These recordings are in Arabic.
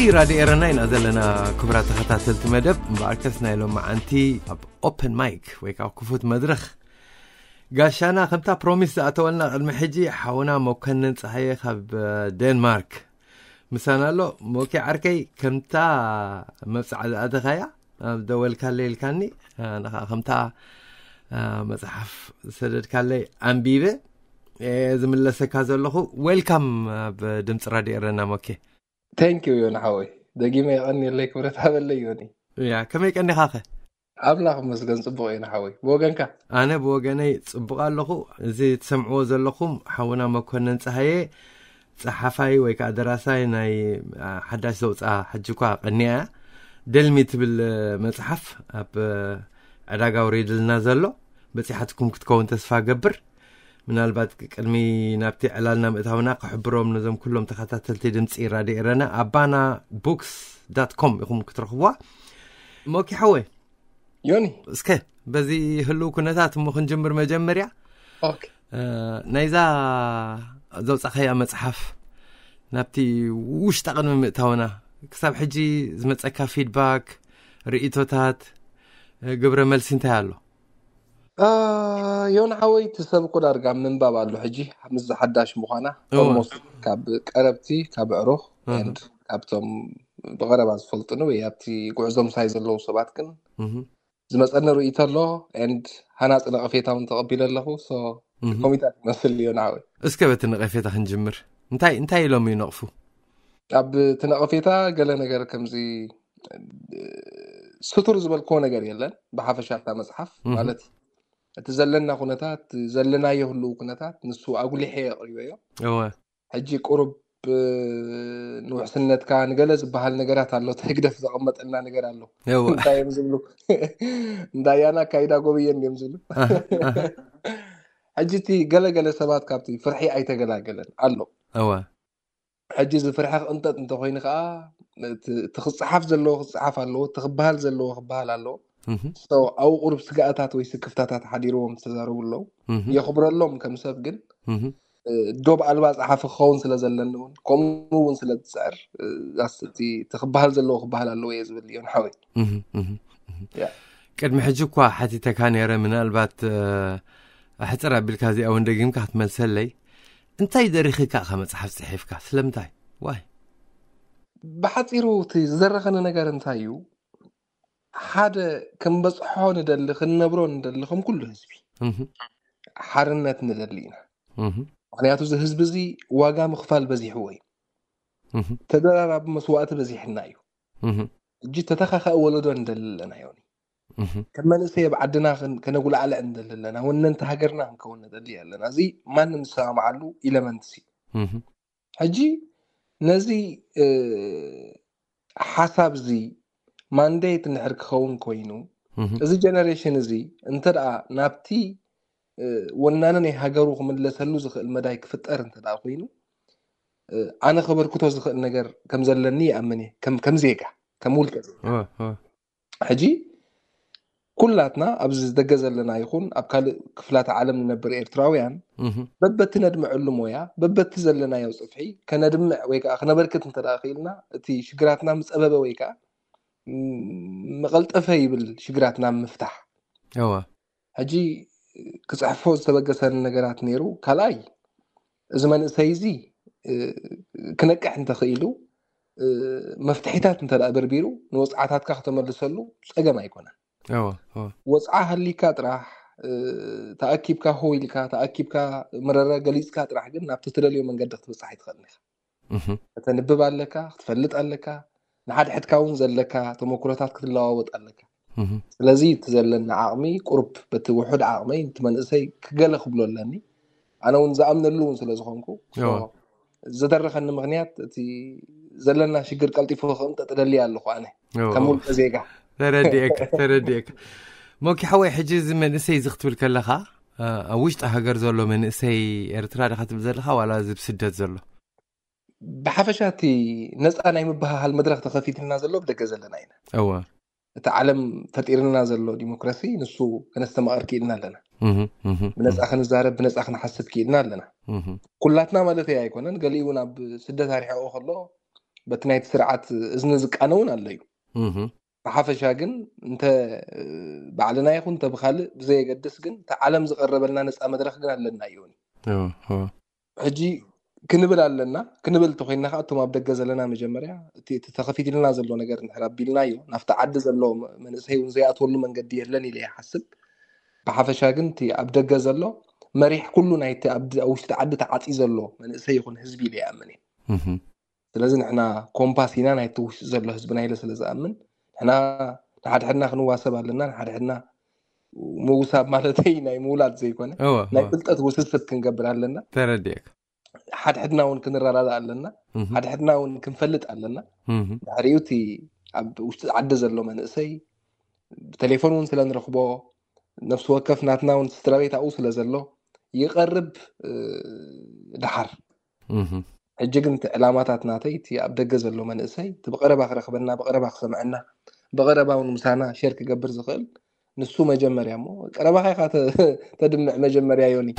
ኢራድዮ ኤረና ኢና ዘለና ክቡራት ተኸታተልቲ መደብ እምበኣር ከስና ኢሎም መዓንቲ ኣብ ኦፐን ማይክ ወይ ከዓ ክፉት መድረኽ ጋሻና ከምታ ፕሮሚስ ዝኣተወልና ቅድሚ ሕጂ ሓውና መኮንን ፀሃየ ካብ ደንማርክ ምሳና ኣሎ ሞኪ ዓርከይ ከምታ መብፃዕ ዝኣተኻያ ኣብ ደወልካለየልካኒ ንኻ ከምታ መፅሓፍ ሰደድካለይ ኣንቢበ ዝምለሰካ ዘለኹ ወልካም ኣብ ድምፂ ራድዮ ኤረና ሞኬ ቴንኪ እዩ ንሓወይ ይቀኒ ለይ ክብረት ሃበለዮኒ ያ ከመይ ቀኒኻ ኸ ኣምላኽ መስገን ፅቡቅ እዩ ንሓወይ ብወገንካ ኣነ ብወገነይ ፅቡቅ ኣለኹ እዚ ትሰምዕዎ ዘለኹም ሓውና መኮነን ፀሃየ ፀሓፋይ ወይ ከዓ ደራሳይ ናይ ሓዳሽ ዘውፃ ሕጂ ኳ ቀኒያ ያ ደልሚ ትብል መፅሓፍ ኣብ ዕዳጋ ውሪድልና ዘሎ በፂሓትኩም ክትከውን ተስፋ ገብር ምናልባት ቅድሚ ናብቲ ዕላልና ምእታውና ክሕብሮም ነዞም ኩሎም ተኸታተልቲ ድምፂ ራድኤረና ኣብ ባና ቡክስ ዳት ኮም ኢኹም ክትረኽብዋ ሞኪሐወ ዮኒ እስከ በዚ ህልው ኩነታት እሞ ክንጅምር መጀመርያ ናይዛ ዘውፃኸያ መፅሓፍ ናብቲ ውሽጣ ቅድሚ ምእታውና ክሳብ ሕጂ ዝመፀካ ፊድባክ ርእቶታት ግብረ መልሲ እንታይ ኣሎ ዮንሓወይቲ ሰብኮ ዳርጋ ምንባብ ኣሉ ሕጂ ምስዝሓዳሽ ምኳና ከመስሉ ካብ ቀረብቲ ካብ ዕሩኽ ካብቶም ብቀረባ ዝፈልጡኒ ወይ ኣብቲ ጉዕዞ ምሳይ ዘለው ሰባት ግን ዝመፀኒርኢቶኣሎ ድ ሃናፂ ነቐፌታ ውን ተቀቢሉ ኣለኹ ኮሚታት ይመስዮንወይ እስከበ ቲ ነቐፌታ ክንጅምር እንታይ ኢሎም ይነቕፉ ኣብ እቲነቐፌታ ገለ ነገር ከምዚ ስቱር ዝበልከዎ ነገር የለን ብሓፈሻታ መፅሓፍ ማለትዩ እቲ ዘለና ኩነታት ዘለናዮህሉ ኩነታት ንሱ ኣጉሊሐ ኣቅሪቦ እዮ ሕጂ ቁሩብ ንውሕስነትካ ንገለ ዝበሃል ነገራት ኣሎ እግደፍ ዘቐመጠልና ነገር ኣሎ እንታይ እዮም ዝብሉ እንታይ ያና ካይዳ ጎበየን ዮም ዝብሉ ሕጂ እቲ ገለገለ ሰባት ካብቲ ፍርሒ ኣይተገላገለን ኣሎ ሕጂ ዝፍርሒ ክቅንጠጥ እንተኮይኑ ከዓ እቲ ክፅሓፍ ዘለዎ ክፅሓፍ ኣለዎ እቲ ክበሃል ዘለዎ ክበሃል ኣለዎ ኣብኡ ቁሩብ ስጋኣታት ወይ ስክፍታታት ሓዲርዎም ዝተዛረቡ ኣለው የኽብረሎም ከም ሰብ ግን ዶብ ኣልባ ፀሓፊ ክኸውን ስለ ዘለኒ እውን ከምኡ እውን ስለዝፅዕር እቲ ክበሃል ዘለዎ ክበሃል ኣለዎ እየ ዝብል እዮ ንሓወይ ቅድሚ ሕጂ እኳ ሓቲተካ ነይረ ምናልባት ሕፅር ኣቢልካ እዚኣ እውን ደጊምካ ክትመልሰለይ እንታይ ደሪኽካ ካ መፅሓፍ ፅሒፍካ ስለምንታይ ዋይ ብሓፂሩ እቲ ዝዘረኸኒ ነገር እንታይ እዩ ሓደ ከም በፅሖ ንደሊ ክንነብሮ ንደሊ ከም ኩሉ ህዝቢ ሓርነት ንደሊ ኢና ምክንያቱ እዚ ህዝቢ እዚ ዋጋ ምክፋል በዚሕዎ እዩ ተደራራቢ መስዋእቲ በዚሕና እዩ እጂ ተተኸኸአ ወለዶ ንደሊ ኣለና ዮኒ ከም መንእሰይ ኣብ ዓድና ከነጉላዕለ ንደሊ ኣለና ወነንቲ ሃገርና ክንከውን ንደሊ ኣለና እዚ ማንም ዝሰማምዓሉ ኢለመንትሲ ሕጂ ነዚ ሓሳብ እዚ ማንዴት እንድሕር ክኸውን ኮይኑ እዚ ጀነሬሽን እዚ እንተ ደኣ ናብቲ ወናነ ናይ ሃገሩ ክምለሰሉ ዝኽእል መዳይ ክፍጠር እንተ ደኣ ኮይኑ ኣነ ከበርክቶ ዝኽእል ነገር ከም ዘለኒ ይኣምን እየ ከም ዜጋ ከም ውልቀ ሕጂ ኩላትና ኣብዚ ዝደገ ዘለና ይኹን ኣብ ካልእ ክፍላት ዓለም ንነብር ኤርትራውያን በበቲ ነድምዐሉ ሞያ በበቲ ዘለናዮ ፅፍሒ ከነድምዕ ወይ ከዓ ክነበርክት እንተደኣ ክኢልና እቲ ሽግራትና ምፀበበ ወይ ከዓ مغلط افهي بالشقرات نام مفتاح هو هجي تبقى تبقس النقرات نيرو كلاي زمان سايزي كنقع انت خيلو مفتحيتات انت الابربيرو نوصعاتات كاخ تمرسلو صقا ما يكون هو هو وصعها اللي كاتراح تاكيبكا هويلكا تاكيبكا مررا غليزكا تراح جن نابتسترليو من قدخت بصحيت خلني اها تنبب عليك تفلت عليك ንሓደ ሕድካ እውን ዘለካ ተመክሮታት ክትለዋወጥ ኣለካ ስለዚ እቲ ዘለና ዓቕሚ ቁርብ በቲ ውሑድ ዓቕመይ ቲ መንእሰይ ክገለ ክብሎ ኣለኒ ኣነ እውን ዝኣምነሉ እውን ስለዝኮንኩ ዝተረኸኒ ምክንያት እቲ ዘለና ሽግር ቀልጢፎ ከምተጥደልየ ኣለኹ ኣነ ከም ውልቀ ዜጋ ተረዲአካ ተረዲአካ ሞኪ ሓወይ ሕጂ እዚ መንእሰይ እዚ ክትብል ከለካ ኣብ ውሽጢ ሃገር ዘሎ መንእሰይ ኤርትራ ዳካ ትብል ዘለካ ዋላ ዝብስደት ዘሎ بحفشاتي نزقة نايم بها هالمدرخ تخفيت لنا زلو بدك زلنا هنا أوه تعلم علم فتير لنا زلو ديمقراطي نسو نستمع أركي لنا لنا بنزقة خن الزارب بنزقة خن حسد كي لنا لنا كلاتنا ما دتي هاي كنا نقولي ونا بسدة تاريخ أو خلا بتنايت سرعات إذن زك أنا ونا اللي بحفشة جن أنت آه، بعلنا يا خن تبخل زي قدس جن تعلم زقرب لنا نسأ مدرخ جن لنا يوني أوه أوه حجي ክንብል ኣለና ክንብል እንተኮይንና ከዓ እቶም ኣብ ደገ ዘለና መጀመሪያ እቲ ተኸፊትልና ዘሎ ነገር ንሕር ኣቢልናዮ ናብቲ ዓዲ ዘሎ መንእሰይ እውን ዘይኣትወሉ መንገዲ የለን ኢለ ይሓስብ ብሓፈሻ ግን እቲ ኣብ ደገ ዘሎ መሪሕ ኩሉ ናይቲ ኣብ ውሽጢ ዓዲ ተዓፂ ዘሎ መንእሰይ ይኹን ህዝቢ ኢለ ይኣምን እየ ስለዚ ንሕና ኮምፓስ ኢና ናይቲ ውሽጢ ዘሎ ህዝብና ኢለ ስለዝኣምን ንሕና ንሓድሕድና ክንዋሰብ ኣለና ንሓድሕድና ምውሳብ ማለት ናይ ምውላድ ዘይኮነ ናይ ፍልጠት ውስብስብ ክንገብር ኣለና ተረዲእካ حد حدنا ونكن رلالة لنا حد حدنا ونكن فلت لنا هريوتي عب وش عدى زلو من اسي تليفون ونس لن رخبو نفس وقف ناتنا ونس ترابيت اوس لزلو يقرب آه، دحر حجيك انت علامات ناتي تي عب دقى زلو من اسي تبقرب اخر خبرنا بقرب اخر سمعنا بقرب ونمسانا شركة قبر زخل نسو مجمر يا مو قرب اخي خاطر تدمع مجمر يا يوني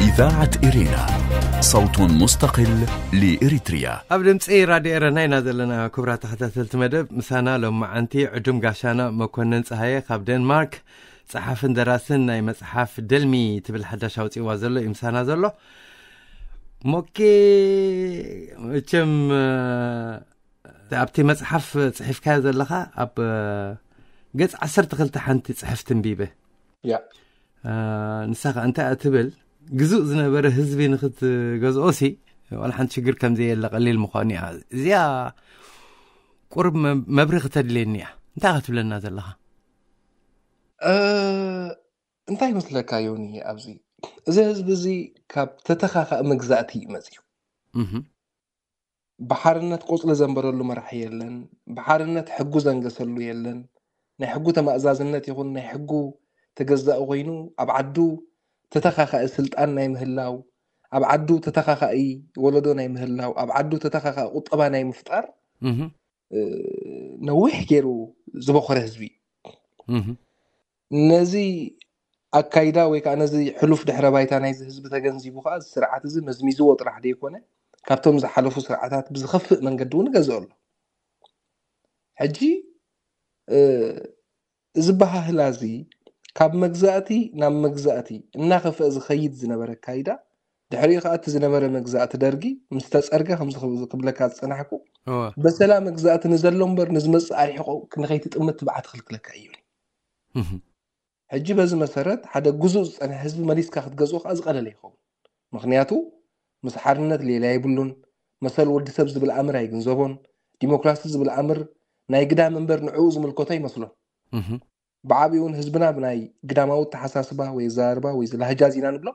إذاعة إرينا صوت مستقل لإريتريا أبل مسئي رادي إرناي نازلنا كبرى تحت ثلث مدب مسانا لما أنتي عجم قاشانا مكونن سهية خاب دنمارك صحاف دراسن ناي مصحاف دلمي تبل حدا شاوت وازلو إمسانا زلو موكي مجم أبتي مصحاف صحيف كايا زلخا أب قد عصر تغلت حنتي صحيف تنبيبه يا yeah. آه نساق أنت أتبل قزو زنبر هزبي نخت قزوسي ولا حنت شكر كم زي اللي قليل مخاني زيا قرب مبرغ تدلينيا انت غتب لنا زلها أه... انت يمثل لك عيوني ابزي زي هزبي زي كاب تتخاخ مقزاتي مزيو بحرنت قصلة زنبر اللي مرح يلن بحرنت حقو زنقسلو يلن نحقو تمأزازنت يقول نحقو تقزأ غينو أبعدو ተተኻኸዒ ስልጣን ናይ ምህላው ኣብ ዓዱ ተተኻኸዒ ወለዶ ናይ ምህላው ኣብ ዓዱ ተተኻካዒ ቁጠባ ናይ ምፍጣር ነዊሕ ገይሩ ዝበኮረ ህዝቢ እዩ ነዚ ኣካይዳ ወይ ከዓ ነዚ ሕሉፍ ድሕረ ባይታ ናይዚ ህዝቢ ተገንዚቡ ከዓ ስርዓት እዚ መዝሚዝዎ ጥራሕ ደይኮነ ካብቶም ዝሓለፉ ስርዓታት ብዝከፍእ መንገዲ እውን ገዝአ ኣሎ ሕጂ እዝ ባህህላ እዚ كاب مجزاتي نام مجزاتي النخف از خيد زنبرة كايدا دحرية خات زنبرة مجزات درجي مستس أرجع خمسة خمسة قبل كات سنحكو بس لا مجزات نزل لومبر نزمس أريحو كن خيت تأمة تبعت خلق لك عيوني هجي بز مسرت حدا جزء أنا حزب مليس كاخد جزء خاز غلا ليهم مغنياتو مسحرنا اللي لا يبلون مثل ولد سبز بالأمر هيجن زبون ديمقراطيز بالأمر نايقدام منبر نعوز من الكوتاي مثلا ብዓብኡን ህዝብና ብናይ ግዳማዊ ተሓሳስባ ወይ ዛርባ ወይ ለህጃዝ ኢና ንብሎ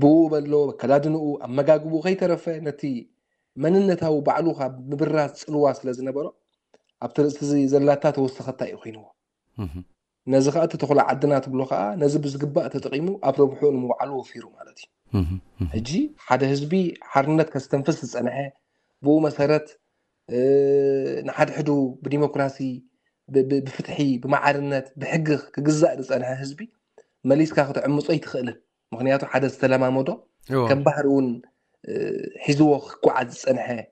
ብኡ በሎ ኣከዳድንኡ ኣመጋግቡ ከይተረፈ ነቲ መንነታዊ ባዕሉ ካብ ምብራት ፅልዋ ስለ ዝነበሮ ኣብቲ ርእሲ እዚ ዘላታ ተወሳኸታ እዩ ኮይንዎ ነዚ ከዓ እቲ ተኩላ ዓድና ትብሎ ከዓ ነዚ ብዝግባእ ተጠቂሙ ኣብ ረብሑኡ ንምባዕሉ ወፊሩ ማለት እዩ ሕጂ ሓደ ህዝቢ ሓርነት ከስተንፍስ ዝፀንሐ ብኡ መሰረት ንሓድሕዱ ብዲሞክራሲ بفتحي بمعارنات بحقك كقزائر انا حزبي ماليس كاخد عمص اي تخيل مغنياتو حدث استلم موضوع كان بحرون آه، حزو قعد انا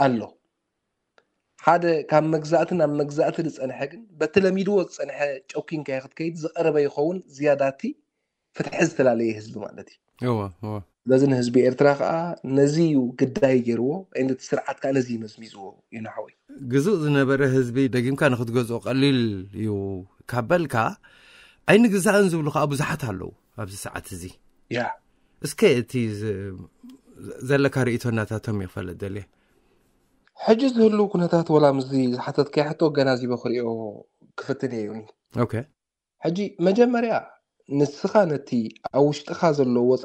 الو حدا كان مجزاتنا مجزات اللي انا حقن بتلميدو انا تشوكين كاخد كيد زقرب يخون زياداتي فتح استلالي حزب مالتي ايوه ايوه لازم هزبي ارتراء نزي وقداي جروا عند السرعات كان نزي مزميزو ينحوي جزء من برا هزبي دقيم كان خد جزء قليل يو كابل كا أين جزء أنزل أبو زحت هلو أبو ساعات زي يا اسكيتي زل كاريتو ناتاتهم يفعل الدليل حجز هلو كنتات ولا مزي حتى تكي حتى وقنازي بخري او كفتني يوني اوكي حجي مجمع ريا او اشتخاز اللو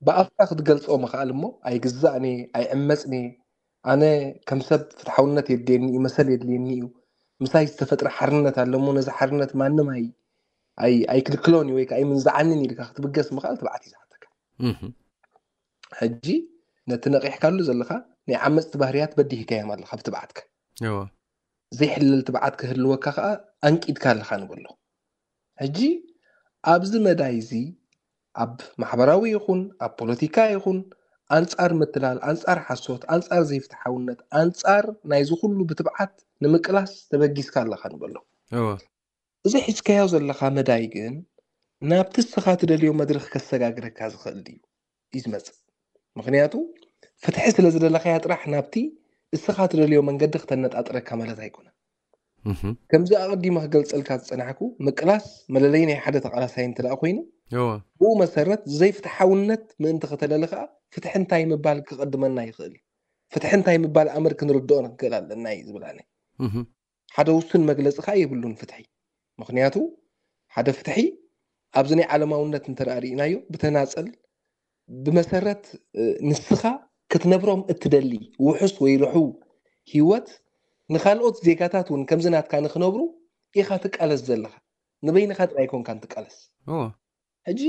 بأفكار تقلصو ما خال مو أي جزأني أي أمسني أنا كم سب في الحونة يديني مثلا يدينيو مثلا يستفتر حرنة على مو نزح حرنة ما إنما أي أي أي كل كلوني ويك أي من زعلني اللي كاخد بقص ما خال تبعتي زعتك هجي نتنقح كله زلخة نعمس تبهريات بدي هكاية ما لخا بتبعتك أيوة زي حلل تبعتك هالوكا خا أنك إدكار لخا نقول له هجي أبز مدايزي ኣብ ማሕበራዊ ይኹን ኣብ ፖለቲካ ይኹን ኣንፃር ምትላል ኣንፃር ሓሶት ኣንፃር ዘይፍትሓውነት ኣንፃር ናይ ዝኩሉ ብትብዓት ንምቅላስ ተበጊስካ ኣለካ ንበሎ እዚ ሕዝካዮ ዘለካ መዳይ ግን ናብቲ እስኻ ትደልዮ መድሪክ ከሰጋግረካ ዝክእል እዩ እዩ ዝመፅ ምክንያቱ ፍትሒ ስለ ዝደለካያ ጥራሕ ናብቲ እስኻ ትደልዮ መንገዲ ክተነጣጥረካ ማለት ኣይኮነ ከምዚ ኣቀዲሞ ክገልፀልካ ዝፀናዕኩ ምቅላስ መለለዪ ናይ ሓደ ተቃላሳይ እንትደኣ ኮይኑ እዋ ብኡ መሰረት ዘይፍትሓውነት ምእንቲ ከተደሊ ከዓ ፍትሒ እንታይ ምባል ክቐድመና ይኽእል እዩ ፍትሒ እንታይ ምባል ኣመር ክንርድኦ ንክክእል ኣለና እዩ ዝብላኒ ሓደ ውሱን መግለፂ ከዓ የብሉን ፍትሒ ምክንያቱ ሓደ ፍትሒ ኣብዚ ናይ ዓለማውነት እንተዳሪእናዮ ብተናፀል ብመሰረት ንስኻ ክትነብሮም እትደሊ ውሑስ ወይ ርሑ ሂወት ንካልኦት ዜጋታት እውን ከምዚ ናትካ ንክነብሩ ኢኻ ትቃለስ ዘለካ ንበይንካ ጥራይ ኮንካ ንትቃለስ ሕጂ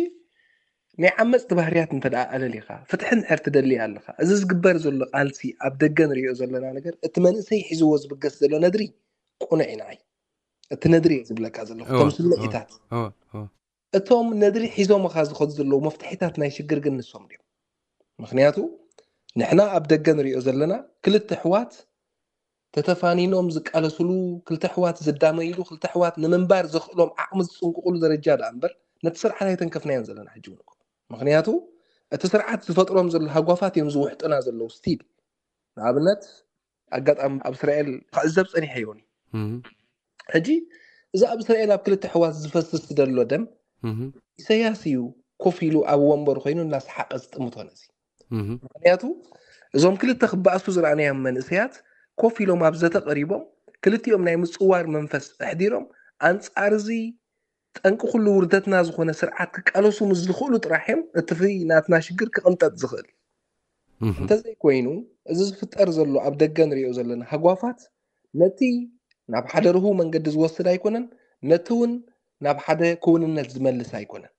ናይ ዓመፅቲ ባህርያት እንተ ደኣ ኣለሊኻ ፍትሕን ድሕር ትደሊ ኣለኻ እዚ ዝግበር ዘሎ ቃልሲ ኣብ ደገ ንሪኦ ዘለና ነገር እቲ መንእሰይ ሒዝዎ ዝብገስ ዘሎ ነድሪ ቁኑዕ ንዓይ እቲ ነድሪ እየ ዝብለካ ዘለኹ እቶም ስምዒታት እቶም ነድሪ ሒዞምካ ዝኸዱ ዘለዉ መፍትሒታት ናይ ሽግር ግን ንሶም ድዮም ምክንያቱ ንሕና ኣብ ደገ ንሪኦ ዘለና ክልተ ኣሕዋት ተተፋኒኖም ዝቃለስሉ ክልተ ኣሕዋት ዝዳመይሉ ክልተ ኣሕዋት ንምንባር ዘኽእሎም ዓቕሚ ዝፅንቅቁሉ ደረጃ ዳ እምበር نتسرع على تنكفنا ينزل نحجونك مغنياتو التسرعات تفطرهم زل هقوفات يمزو حتنا زل وستيل عابنت أقعد أم أبسرائيل خزب أني حيوني حجي إذا أبسرائيل بكل التحواز زفست تدل دم سياسيو كوفيلو أو ومبر خينو الناس حق استمتونزي مغنياتو زوم كل التخبى أسوزر عنيهم من إسيات كوفيلو ما بزتا قريبهم كل تيوم نايم صور منفس أحديرهم أنت أرزي ጠንቂ ኩሉ ውርደትና ዝኾነ ስርዓት ክቃለሱ ምስ ዝኽእሉ ጥራሕ እዮም እቲ ናትና ሽግር ክቕምጠጥ ዝኽእል እንተዘይኮይኑ እዚ ዝፍጠር ዘሎ ኣብ ደገ ንሪኦ ዘለና ሃጓፋት ነቲ ናብ ሓደ ርህቡ መንገዲ ዝወስድ ኣይኮነን ነቲ እውን ናብ ሓደ ክውንነት ዝመልስ ኣይኮነን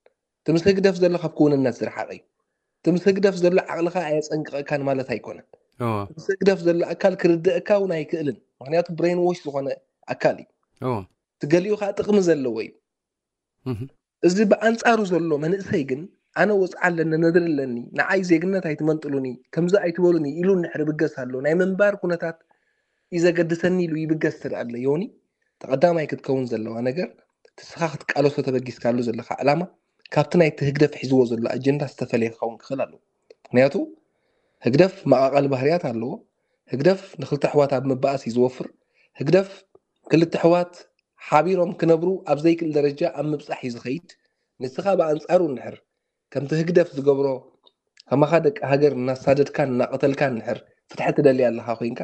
ትምስ ህግደፍ ዘሎ ካብ ክውንነት ዝረሓቐ እዩ ትምስ ህግደፍ ዘሎ ዓቕልካ ኣየፀንቅቕካን ማለት ኣይኮነን ትምስ ህግደፍ ዘሎ ኣካል ክርድእካ እውን ኣይክእልን ምክንያቱ ብሬን ዎሽ ዝኾነ ኣካል እዩ ትገሊኡ ከዓ ጥቕሚ ዘለዎ እዩ እዚ ብኣንጻሩ ዘሎ መንእሰይ ግን ኣነ ወፅዓ ኣለኒ ነድር ኣለኒ ንዓይ ዜግነት ኣይትመንጥሉኒ ከምዚ ኣይትበሉኒ ኢሉ ንድሕሪ ብገስ ኣሎ ናይ ምንባር ኩነታት እዩ ዘገድሰኒ ኢሉ ይብገስ ትደኣለ ዮኒ ተቐዳማይ ክትከውን ዘለዋ ነገር ትስኻ ክትቃለሶ ተበጊስካሉ ዘለካ ዕላማ ካብቲ ናይቲ ህግደፍ ሒዝዎ ዘሎ ኣጀንዳ ዝተፈለየ ክኸውን ክኽእል ኣለዎ ምክንያቱ ህግደፍ መቃቐሊ ባህርያት ኣለዎ ህግደፍ ንክልተ ኣሕዋት ኣብ ምባኣስ እዩ ዝወፍር ህግደፍ ክልተ ኣሕዋት ሓቢሮም ክነብሩ ኣብ ዘይክእል ደረጃ ኣብ ምብፃሕ እዩ ዝኸይድ ንስኻ ብኣንፃሩ ንድሕር ከምቲ ህግደፍ ዝገብሮ ከማኻ ደቂ ሃገር እናሳደድካን እናቐተልካን ንድሕር ፍትሒ ትደልየ ኣለካ ኮይንካ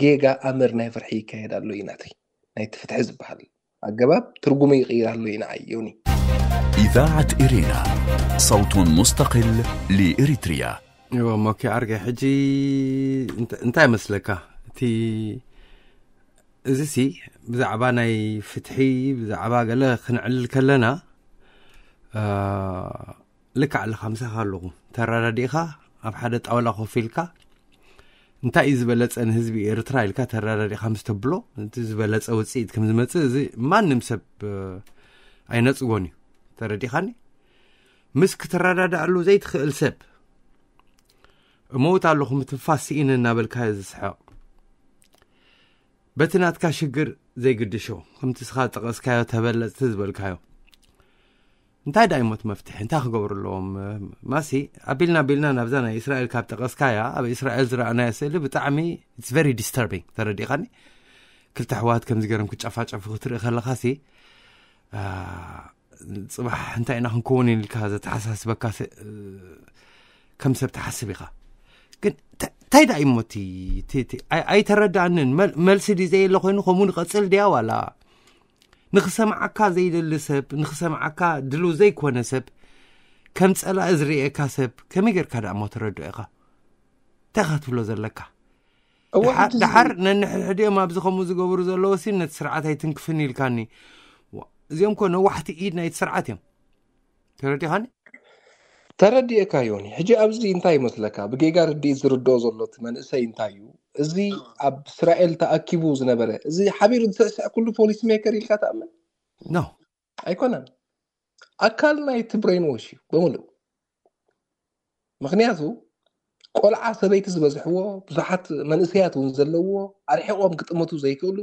ጌጋ ኣመር ናይ ፍርሒ ይካየድ ኣሎ እዩ ናተይ ናይቲ ፍትሒ ዝበሃል ኣገባብ ትርጉሙ ይቕይር ኣሎ እዩ ንዓይ የውኒ ኢዛዓት ኢሪና صوت مستقل لإريتريا يوا موكي عرقي حجي انت انت مسلكه تي እዚ ሲ ብዛዕባ ናይ ፍትሒ ብዛዕባ ገለ ክንዕልል ከለና ልክዕ ኣለካ ምሳኻ ኣለኹ ተረዳዲእኻ ኣብ ሓደ ጣውላ ኮፍ ኢልካ እንታይ እዩ ዝበለፀ ንህዝቢ ኤርትራ ኢልካ ተረዳዲእኻ ምስ ተብሎ እቲ ዝበለፀ ውፅኢት ከም ዝመፅእ እዚ ማንም ሰብ ኣይነፅጎን እዩ ተረዲእኻኒ ምስ ክትረዳዳእሉ ዘይትኽእል ሰብ እመውት ኣለኹም ትንፋስ ስኢን እናበልካ ዝስሕቕ በቲ ናትካ ሽግር ዘይግድሾ ከምቲ ስኻ ጠቐስካዮ ተበለፅቲ ዝበልካዮ እንታይ ዳ ይሞት መፍትሒ እንታይ ክገብሩ ኣለዎም ማሲ ኣቢልና ኣቢልና ናብዛ ናይ እስራኤል ካብ ጠቐስካያ ኣብ እስራኤል ዝረኣናዮ ስእሊ ብጣዕሚ ኢትስ ቨሪ ዲስተርቢንግ ተረዲእኻኒ ክልተ ኣሕዋት ከምዚ ገርም ክጨፋጨፉ ክትርኢ ከለኻሲ ፅባሕ እንታይ ኢና ክንከውን ኢልካ ዘተሓሳስበካ ከም ሰብ ተሓስብ ኢኻ እንታይ ዳ እ ሞኣይተረዳእኒን መልሲ ድ ዘ የሎ ኮይኑ ከም ንቐፅል ድያ ዋላ ንክሰምዓካ ዘይደሊ ሰብ ንክሰምዓካ ድሉ ዘይኮነ ሰብ ከም ፀላእ ዝርእካ ሰብ ከመይ ገርካ ዳ ሞ ተረድ ኢኻ እንታይ ኻትፍሎ ዘለካ ድሓር ነንሕልሕድኦም ኣብዚ ከምኡ ዝገብሩ ዘሎ ሲ ነቲ ስርዓት ኣይትንክፍን ኢልካኒ እዚኦም ኮኖ ዋሕቲ ኢድ ናይቲ ስርዓት እዮም ተረዲ ተረዲእካ ዮኒ ሕጂ ኣብዚ እንታይ ይመስለካ ብጌጋ ርዲእ ዝርድኦ ዘሎ እቲ መንእሰይ እንታይ እዩ እዚ ኣብ እስራኤል ተኣኪቡ ዝነበረ እዚ ሓቢሩ ዝስዕስዕ ኩሉ ፖሊስ ሜከር ኢልካ ተኣምን ኖ ኣይኮነን ኣካል ናይ ቲ ብሬን ዎሽ እዩ ብምሉእ ምክንያቱ ቆልዓ ሰበይቲ ዝበዝሕዎ ብዙሓት መንእሰያት እውን ዘለዎ ኣርሒቆም ክጥመቱ ዘይክእሉ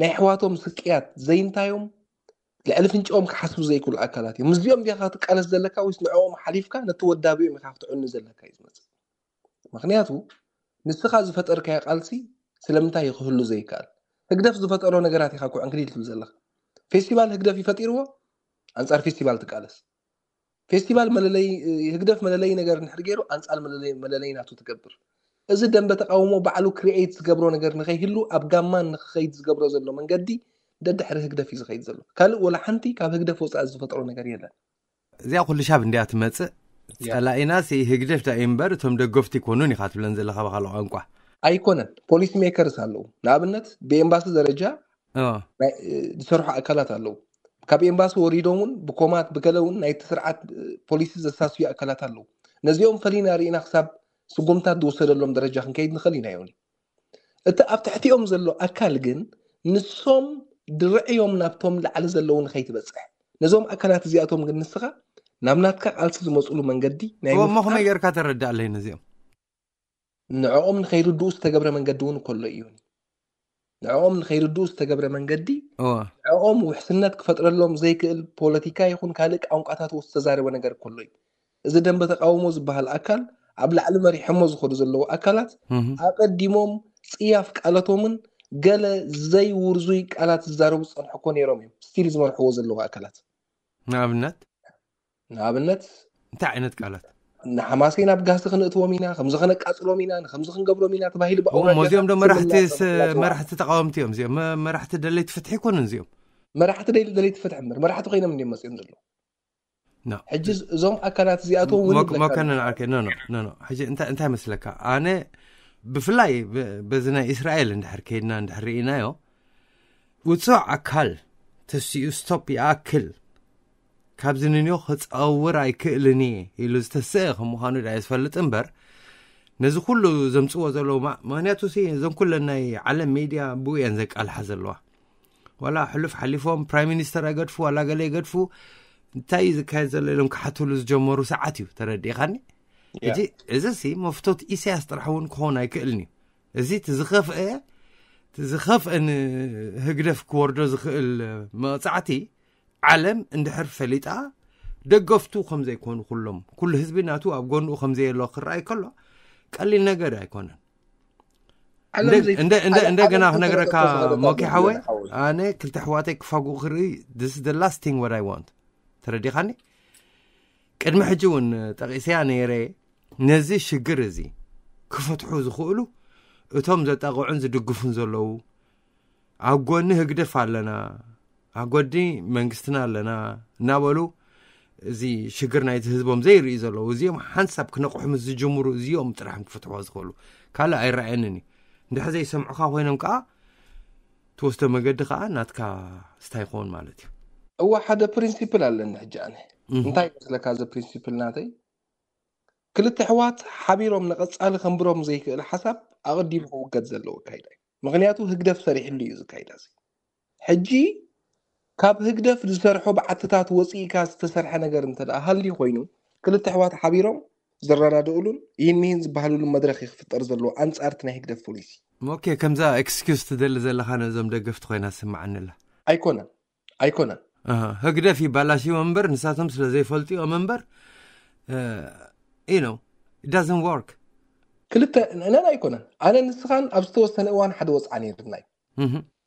ናይ ኣሕዋቶም ስቅያት ዘይንታዮም ልዕሊ ፍንጭኦም ክሓስቡ ዘይክብሉ ኣካላት እዮም ምስዚኦም ዲኻ ትቃለስ ዘለካ ወይስ ንዕኦም ሓሊፍካ ነቲ ወዳቢኦም ኢካ ክትዕኒ ዘለካ እዩ ዝመፅእ ምክንያቱ ንስኻ ዝፈጠርካዮ ቃልሲ ስለምንታይ ይክህሉ ዘይከኣል ህግደፍ ዝፈጠሮ ነገራት ኢካ ኩዕ እንክሊል ትብል ዘለካ ፌስቲቫል ህግደፍ ይፈጢርዎ ኣንፃር ፌስቲቫል ትቃለስ ፌስቲቫል ህግደፍ መለለይ ነገር ንሕሪ ገይሩ ኣንፃር መለለይ ናቱ ትገብር እዚ ደንበ ተቃውሞ ባዕሉ ክርኤት ዝገብሮ ነገር ንከይህሉ ኣብ ጋማን ንክከይድ ዝገብሮ ዘሎ መንገዲ ደድሕሪ ህግደፍ እዩ ዝከይድ ዘሎ ካልእ ወላ ሓንቲ ካብ ህግደፍ ወፃኢ ዝፈጥሮ ነገር የለን እዚኣ ኩሉ ሻብ እንድኣ ትመፅእ ፀላኢናሲ ህግደፍ ዳዩ ምበር እቶም ደጎፍቲ ኮኑ ኢ ካ ትብለን ዘለከካ ቋንቋ ኣይኮነን ፖሊስ ሜከርስ ኣለዉ ንኣብነት ብኤምባሲ ደረጃ ዝሰርሑ ኣካላት ኣለው ካብ ኤምባሲ ወሪዶም እውን ብኮማት ብከለውን ናይቲስርዓት ፖሊሲ ዘሳስዩ ኣካላት ኣለው ነዚኦም ፈለይናሪኢና ክሳብ ስጉምታት ዝወሰደሎም ደረጃ ክንከይድ ንኽእል ኢናዮውኒ እቲ ኣብ ትሕቲኦም ዘሎ ኣካል ግን ንሶም ድርዐዮም ናብቶም ላዕሊ ዘለዉ ንከይትበፅሕ ነዞም ኣካላት እዚኣቶም ግንስካ ናብ ናትካ ቃልሲ ዝመፅሉ መንገዲ ናይ ሞከመይ ጌርካ ተረዳ ኣለዩ እዚኦም ንዕኦም ንከይርድኡ ዝተገብረ መንገዲ እውን ከሎ እዩ ንዕኦም ንከይርድኡ ዝተገብረ መንገዲ ንዕኦም ውሕስነት ክፈጥረሎም ዘይክእል ፖለቲካ ይኹን ካልእ ኣንቋታት ዝተዛርበ ነገር ከሎ እዩ እዚ ደንበ ተቃውሞ ዝበሃል ኣካል ኣብ ላዕሊ መሪሖሞ ዝከዱ ዘለው ኣካላት ኣቀዲሞም ፅያፍ ቃለቶምን قال زي ورزويك على تزارو صنح كوني رومي ستيل زمان حوز اللغة أكلات نعم نابنت انت عينت قالت نحماس كينا بقى سخن اتوا مينا خمس خن قاصلو مينا خمس خن قبرو مينا تبا هيل مو زيوم دوم راحت تس ما راح تتقاوم تيوم زيوم ما راح تدلي تفتح يكون زيوم ما راح تدلي تدلي تفتح مر ما راح تغينا مني مسيم دلو نا حجز زوم اكلات زياتو ما كان نعرف نو نو نو حجي انت انت مثلك انا ብፍላይ በዚ ናይ እስራኤል እንድር ከይድና ንድሕር ርኢናዮ ውፁዕ ኣካል ተስኡ ስቶ ይኣክል ካብዚ ንንሆ ክፀውር ኣይክእልን እየ ኢሉ ዝተስአ ከም ምኳኑ ድ ዝፈልጥ እምበር ነዚ ኩሉ ዘምፅዎ ዘለዎ ምክንያቱእ ዞም ኩለ ናይ ዓለም ሜድያ ብውአን ዘቃልሓ ዘለዋ ዋላ ሕሉፍ ሓሊፎም ፕራይም ሚኒስተር ኣገድፉ ዋላ ገሌ ገድፉ እንታይእዩ ዝካየድ ዘሎ ኢሎም ክሓትሉ ዝጀመሩ ሰዓት እዩ ተረዲእኻኒ جي زسي مفتوط إساس طرحون كونا يكلني زي تزخف إيه تزخف أن هقدف كوردو زخ المساعتي علم عند حرف فليتا دقفتو خمزة يكون كلهم كل هزبي ناتو أبقون خمزة يلو خرأي كله قال لي نقر يكون أنا عند عند عند نقر كا موكي حوي أنا كل تحواتك فاقو خري this is the last thing what I want ترى دي خاني كدما حجون تغيسي يعني ري ነዚ ሽግር እዚ ክፈትሑ ዝኽእሉ እቶም ዘጠቕዑን ዝድግፉን ዘለው ኣ ጎኒ ህግደፍ ኣለና ኣጎዲ መንግስትና ኣለና እናበሉ እዚ ሽግር ናይቲ ህዝቦም ዘይርኢ ዘለዉ እዚኦም ሓንሳብ ክነቑሑምስ ዝጅምሩ እዚኦም ጥራሕ ክፍትሕዎ ዝኽእሉ ካልእ ኣይረኣየኒንዩ ንድሕዘ ይሰምዑካ ኮይኖም ከዓ ትወስቶ መገዲ ከዓ ናትካ ስታ ይኮውን ማለት እዩ እዋ ሓደ ፕሪንስፕል ኣለኒ ሕጂኣ እንታይ ይመስለካ እዚ ፕሪንል ናተ ክልተ ኣሕዋት ሓቢሮም ንቐፃሊ ከንብሮም ዘይክእል ሓሳብ ኣቐዲሙ ክውገድ ዘለዎ ካይዳ እዩ ምክንያቱ ህግደፍ ሰሪሕሉ እዩ ዝካይዳ እዚ ሕጂ ካብ ህግደፍ ዝሰርሖ በዓትታት ወፂኢካ ዝተሰርሐ ነገር እንተደኣ ሃልዩ ኮይኑ ክልተ ኣሕዋት ሓቢሮም ዝረዳድእሉን ይህን ይህን ዝበሃልሉን መድረክ ይክፍጠር ዘለዎ ኣንፃርቲ ናይ ህግደፍ ፖሊሲ ኦኬ ከምዛ ኤክስኪስ ትደሊ ዘለካ ነዞም ደገፍቲ ኮይና ስምዓኒላ ኣይኮነን ኣይኮነን ህግደፍ ይባላሽዎ እምበር ንሳቶም ስለዘይፈልጥኦም እምበር إلو it doesn't work كلتا انا لا يكون انا نسخان ابستوس سنوان حد وصعني رناي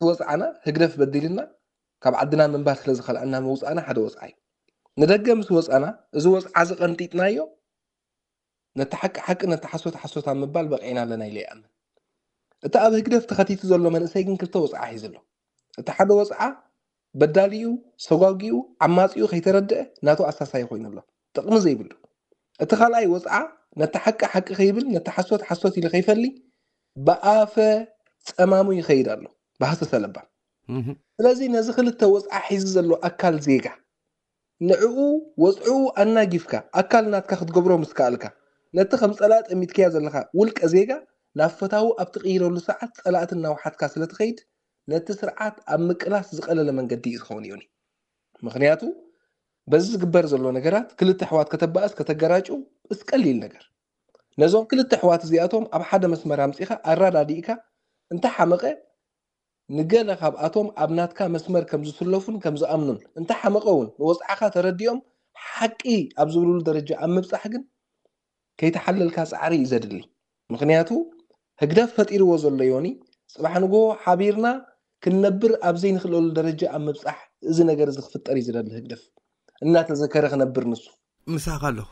وصعنا هقدف بديلنا كاب عدنا من بعد خلز خل انا وصعنا حد وصعي ندقم سوس انا زو وصع زقنتيت نايو نتحك حق نتحسوت حسوت عم بال بقينا لنا لي انا انت اب هقدف تخاتيت زلو من سايكن كلتا وصع حيزلو انت حد وصع بداليو سوغاغيو عماصيو خيتردى ناتو اساسا يخوينلو تقم زيبلو እቲ ካልኣይ ወፅዓ ነቲ ሓቂ ሓቂ ከይብል ነቲ ሓሶት ሓሶት ኢሉ ከይፈሊ ብኣፈ ፀማሙ ይኸይድ ኣሎ ባህሲ ሰለባ ስለዚ ነዚ ክልተ ወፅዓ ሒዙ ዘሎ ኣካል ዜጋ ንዕኡ ወፅዑ ኣናጊፍካ ኣካል ናትካ ክትገብሮ ምስ ከኣልካ ነቲ ከም ፀላእ ጠሚትክያ ዘለካ ውልቀ ዜጋ ናብ ፈታዊ ኣብ ትቕይረሉ ሰዓት ፀላእት እናውሓትካ ስለ ትኸይድ ነቲ ስርዓት ኣብ ምቅላስ ዝቐለለ መንገዲ እዩ ዝኸውን እዩኒ ምክንያቱ በዚ ዝግበር ዘሎ ነገራት ክልተ ኣሕዋት ከተባእስ ከተገራጩ እዚ ቀሊል ነገር ነዞም ክልተ ኣሕዋት እዚኣቶም ኣብ ሓደ መስመር ኣምፂኻ ኣራዳዲእካ እንተሓመቐ ንገለ ካብኣቶም ኣብ ናትካ መስመር ከም ዝስለፉን ከም ዝኣምኑን እንተሓመቐ እውን ንወፅዓኻ ተረዲኦም ሓቂ ኣብ ዝብልሉ ደረጃ ኣብ ምብፃሕ ግን ከይተሓለልካ ፃዕሪ እዩ ዘድሊ ምክንያቱ ህግደፍ ፈጢርዎ ዘሎ ዮኒ ፅባሕ ንጎ ሓቢርና ክንነብር ኣብ ዘይንክእለሉ ደረጃ ኣብ ምብፃሕ እዚ ነገር እዚ ክፍጠር እዩ ዝደሊ ህግደፍ እናተዘከረ ክነብር ንሱ ምሳኻ ኣለኹ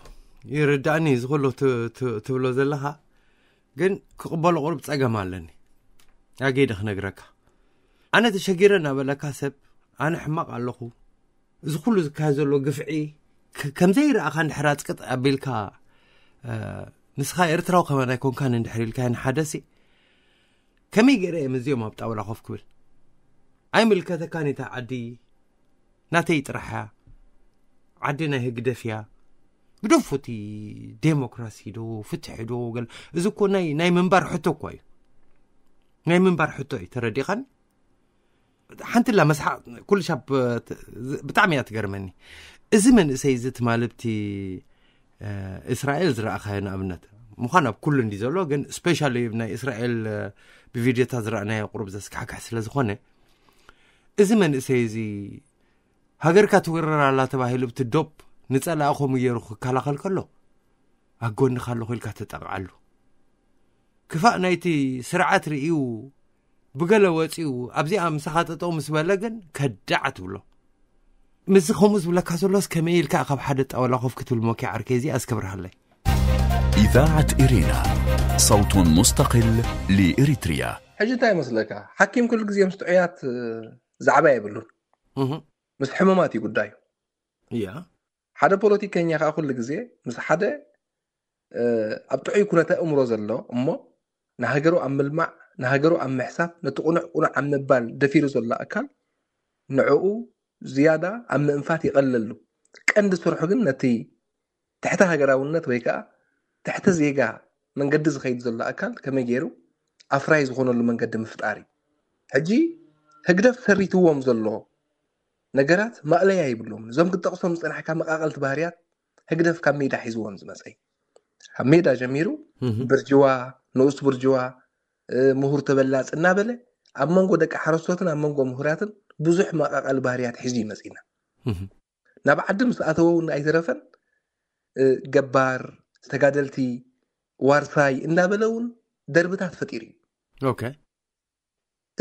ይርዳእኒ ዝኸሎ ትብሎ ዘለኻ ግን ክቕበሎ ቑርብ ፀገም ኣለኒ ኣገይደ ክነግረካ ኣነ ተሸጊረ እናበለካ ሰብ ኣነ ሕማቕ ኣለኹ እዚ ኩሉ ዝካየ ዘሎ ግፍዒ ከምዘይረኣኻ ንድሕራ ፅቅጥ ኣቢልካ ንስኻ ኤርትራዊ ከመና ይኮንካ ንድሕሪኢልካዮ ንሓደሲ ከመይ ገይረ እየ ምዚኦም ኣብ ጣውላ ኾፍ ክብል ኣይምልከተካ ነታ ዓዲ ናተይ ጥራሕያ ዲ ናይ ህግደፊያ ብደፉቲ ዴሞክራሲ ዶ ፍትሒ ዶእዚኮ ናይ ምንባር እኳ እዩ ናይ ምንባር ሕቶ እዩ ተረዲኻኒ ሓንቲ ላሓብጣዕሚ እያ ትገርመኒ እዚ መንእሰይ ዚ ትማልብቲ እስራኤል ዝረእኸየኣብነት ምን ኣብ ሉ ዘሎ ግ ናይ እስራኤል ብቪታ ዝረኣናየ ቁሩብ ዘስካሕክሕ ስለዝኮነ እዚ መንእሰይ ዚ ሃገርካ ትውረር ኣላ ተባሂሉ ብትዶብ ንጸላእ ኸምኡ ገይሩ ክከላኸል ከሎ ኣብ ጎኒኻ ኣሎ ኾኢልካ ትጠቕዓሉ ክፋእ ናይቲ ስርዓት ርእዩ ብገለ ወፂኡ ኣብዚኣ ምሳኻ ጠጠው ምስ በለ ግን ከዳዕ ትብሎ ምስ ከምኡ ዝብለካ ዘሎስ ከመይ ኢልካ ካብ ሓደ ጣወላ ኾፍ ክትብል ሞኪ ዓርከ እዚኣ ዝከብርሃለይ ኢذاعة إرينا صوت مستقل لإريتريا ሕጂ እንታይ ይመስለካ ሓኪም ኩሉ ግዜ ምስ ጥዑያት ዛዕባ የብሉን ምስ ሕሙማት እዩ ጉዳይ እያ ሓደ ፖለቲከኛ ከዓ ኩሉ ግዜ ምስ ሓደ ኣብ ጥዑይ ኩነተ ኣእምሮ ዘሎ እሞ ንሃገሩ ኣብ ምልማዕ ንሃገሩ ኣብ ምሕሳፍ ነቲ ቁኑዕ ቁኑዕ ኣብ ምባል ደፊሩ ዘሎ ኣካል ንዕኡ ዝያዳ ኣብ ምእንፋት ይቀለሉ ቀንዲ ስርሑ ግን ነቲ ትሕተ ሃገራውነት ወይ ከዓ ትሕተ ዜጋ መንገዲ ዝከይዱ ዘሎ ኣካል ከመይ ገይሩ ኣፍራይ ዝኮነሉ መንገዲ ምፍጣር እዩ ሕጂ ህግደፍ ሰሪትዎም ዘሎ ነገራት ማእለያ ይብሎምን እዞም ክጠቕሶም ዝፀናሕካ መቃቐልቲ ባህርያት ህግደፍ ካብ ሜዳ ሒዝዎም ዝመፀ እዩ ካብ ሜዳ ጀሚሩ ብርጅዋ ንኡስ ብርጅዋ ምሁር ተበላፅ እናበለ ኣብ መንጎ ደቂ ሓረስቶትን ኣብ መንጎ ምሁራትን ብዙሕ መቃቐሊ ባህርያት ሒዙ ይመፂና ናብ ዓዲ ምስ ኣተወ እውን ኣይተረፈን ገባር ተጋደልቲ ዋርሳይ እናበለ እውን ደርብታት ፈጢሩ እዩ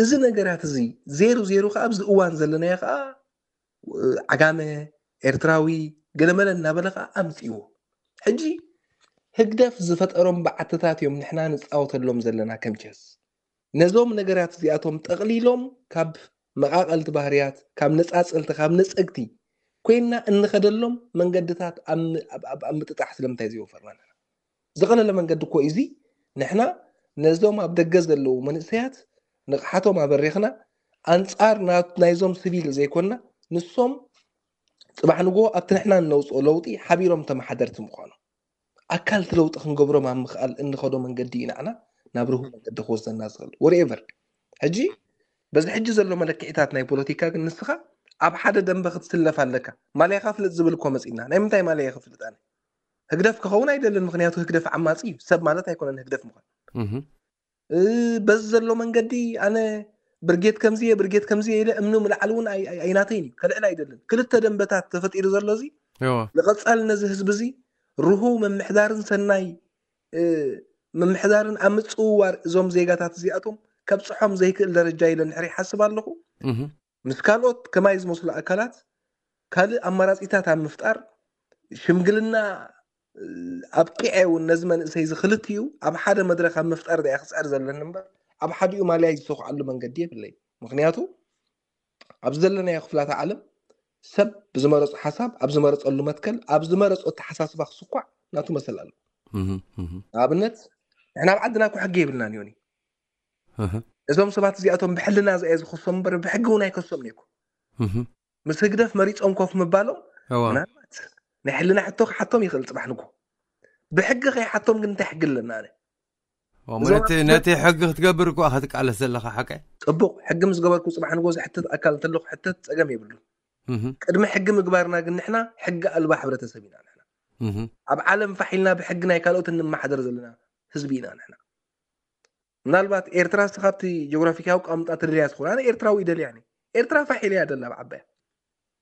እዚ ነገራት እዚ ዜሩ ዜሩ ከዓ ኣብዚ እዋን ዘለናዮ ከዓ ዓጋመ ኤርትራዊ ገለመለ እናበለ ከዓ ኣምፂዎ ሕጂ ህግደፍ ዝፈጠሮም በዓትታት እዮም ንሕና ንፃወተሎም ዘለና ከም ቸስ ነዞም ነገራት እዚኣቶም ጠቕሊሎም ካብ መቓቐልቲ ባህርያት ካብ ነፃፅልቲ ካብ ነፀግቲ ኮይና እንኸደሎም መንገድታት ኣብ ምጥጣሕ ስለምንታይ ዝወፈርና ዝቐለለ መንገዲ እኮ እዚ ንሕና ነዞም ኣብ ደገ ዘለዉ መንእሰያት ንቕሓቶም ኣበሪኽና ኣንጻር ናይዞም ስቢል ዘይኮንና نسوم صباح نقو أبتن إحنا نوز أولوطي حبيرهم تم حدرت مقانا أكال تلوط خنقبرو ما مخال إن خدو من قدينا أنا نابروه من قد خوزنا نازغل وريفر هجي بس حجي زلو ملك إتات ناي بولوتيكا نسخة أب حدا دم بخد سلف عليك ما لي خاف لتزبل كومس إنا ناي متاي ما لي خاف لتانا هكدف كخونا إيدا للمغنياتو هكدف عماسي سب مالتا يكون أن هكدف مقانا بس زلو من قدي أنا برجيت كمزيه برجيت كمزيه الى امنو ملعلون اي اي ناتيني كل انا يدلن كل التدمبتات تفطير زلزي ايوه لغصال نزه حزبزي روحو من محدارن سناي من محدارن امصوار زوم زيغاتات زياتهم كبصحهم زي كل درجه الى نحري حسب الله مسكالوت كما يزمس الاكلات كل امراضيتا تاع مفطر شمغلنا ابقي ونزمن سيز خلتيو اب حدا مدرخه مفطر دا يخسر زلن نمبر أب حد يوم على يسوق على من قد يب لي مغنياته أبزلنا يا خفلات عالم سب بزمارس حساب أبزمارس قال له ما تكل أبزمارس قط حساس بخ سقع ناتو مثلا له أبنت إحنا بعدنا كل حق يبلنا نيوني إذا ما سمعت زيادتهم بحلنا زي إذا خصم بر بحقونا يكسم نيكو مسجدف مريض أم كوف مبالم نحلنا حتى حتى ميخلت بحنكو بحق غير حتى ممكن تحقلنا أنا ومنتي نتي حقك تقبرك واخذك على سلخ حقك تبو حق مز قبرك وصباح نقوز حتى اكلت اللق حتى تقم يبلو قد ما حق مقبرنا قلنا احنا حق الباح برت سبينا احنا اب عالم فحيلنا بحقنا يكالوت ان ما حد رزلنا سبينا احنا نالبات ايرترا سخبتي جغرافيكا وقام تاتر لياس خول انا ايرترا ويدل يعني ايرترا فحيل يا دلا بعبه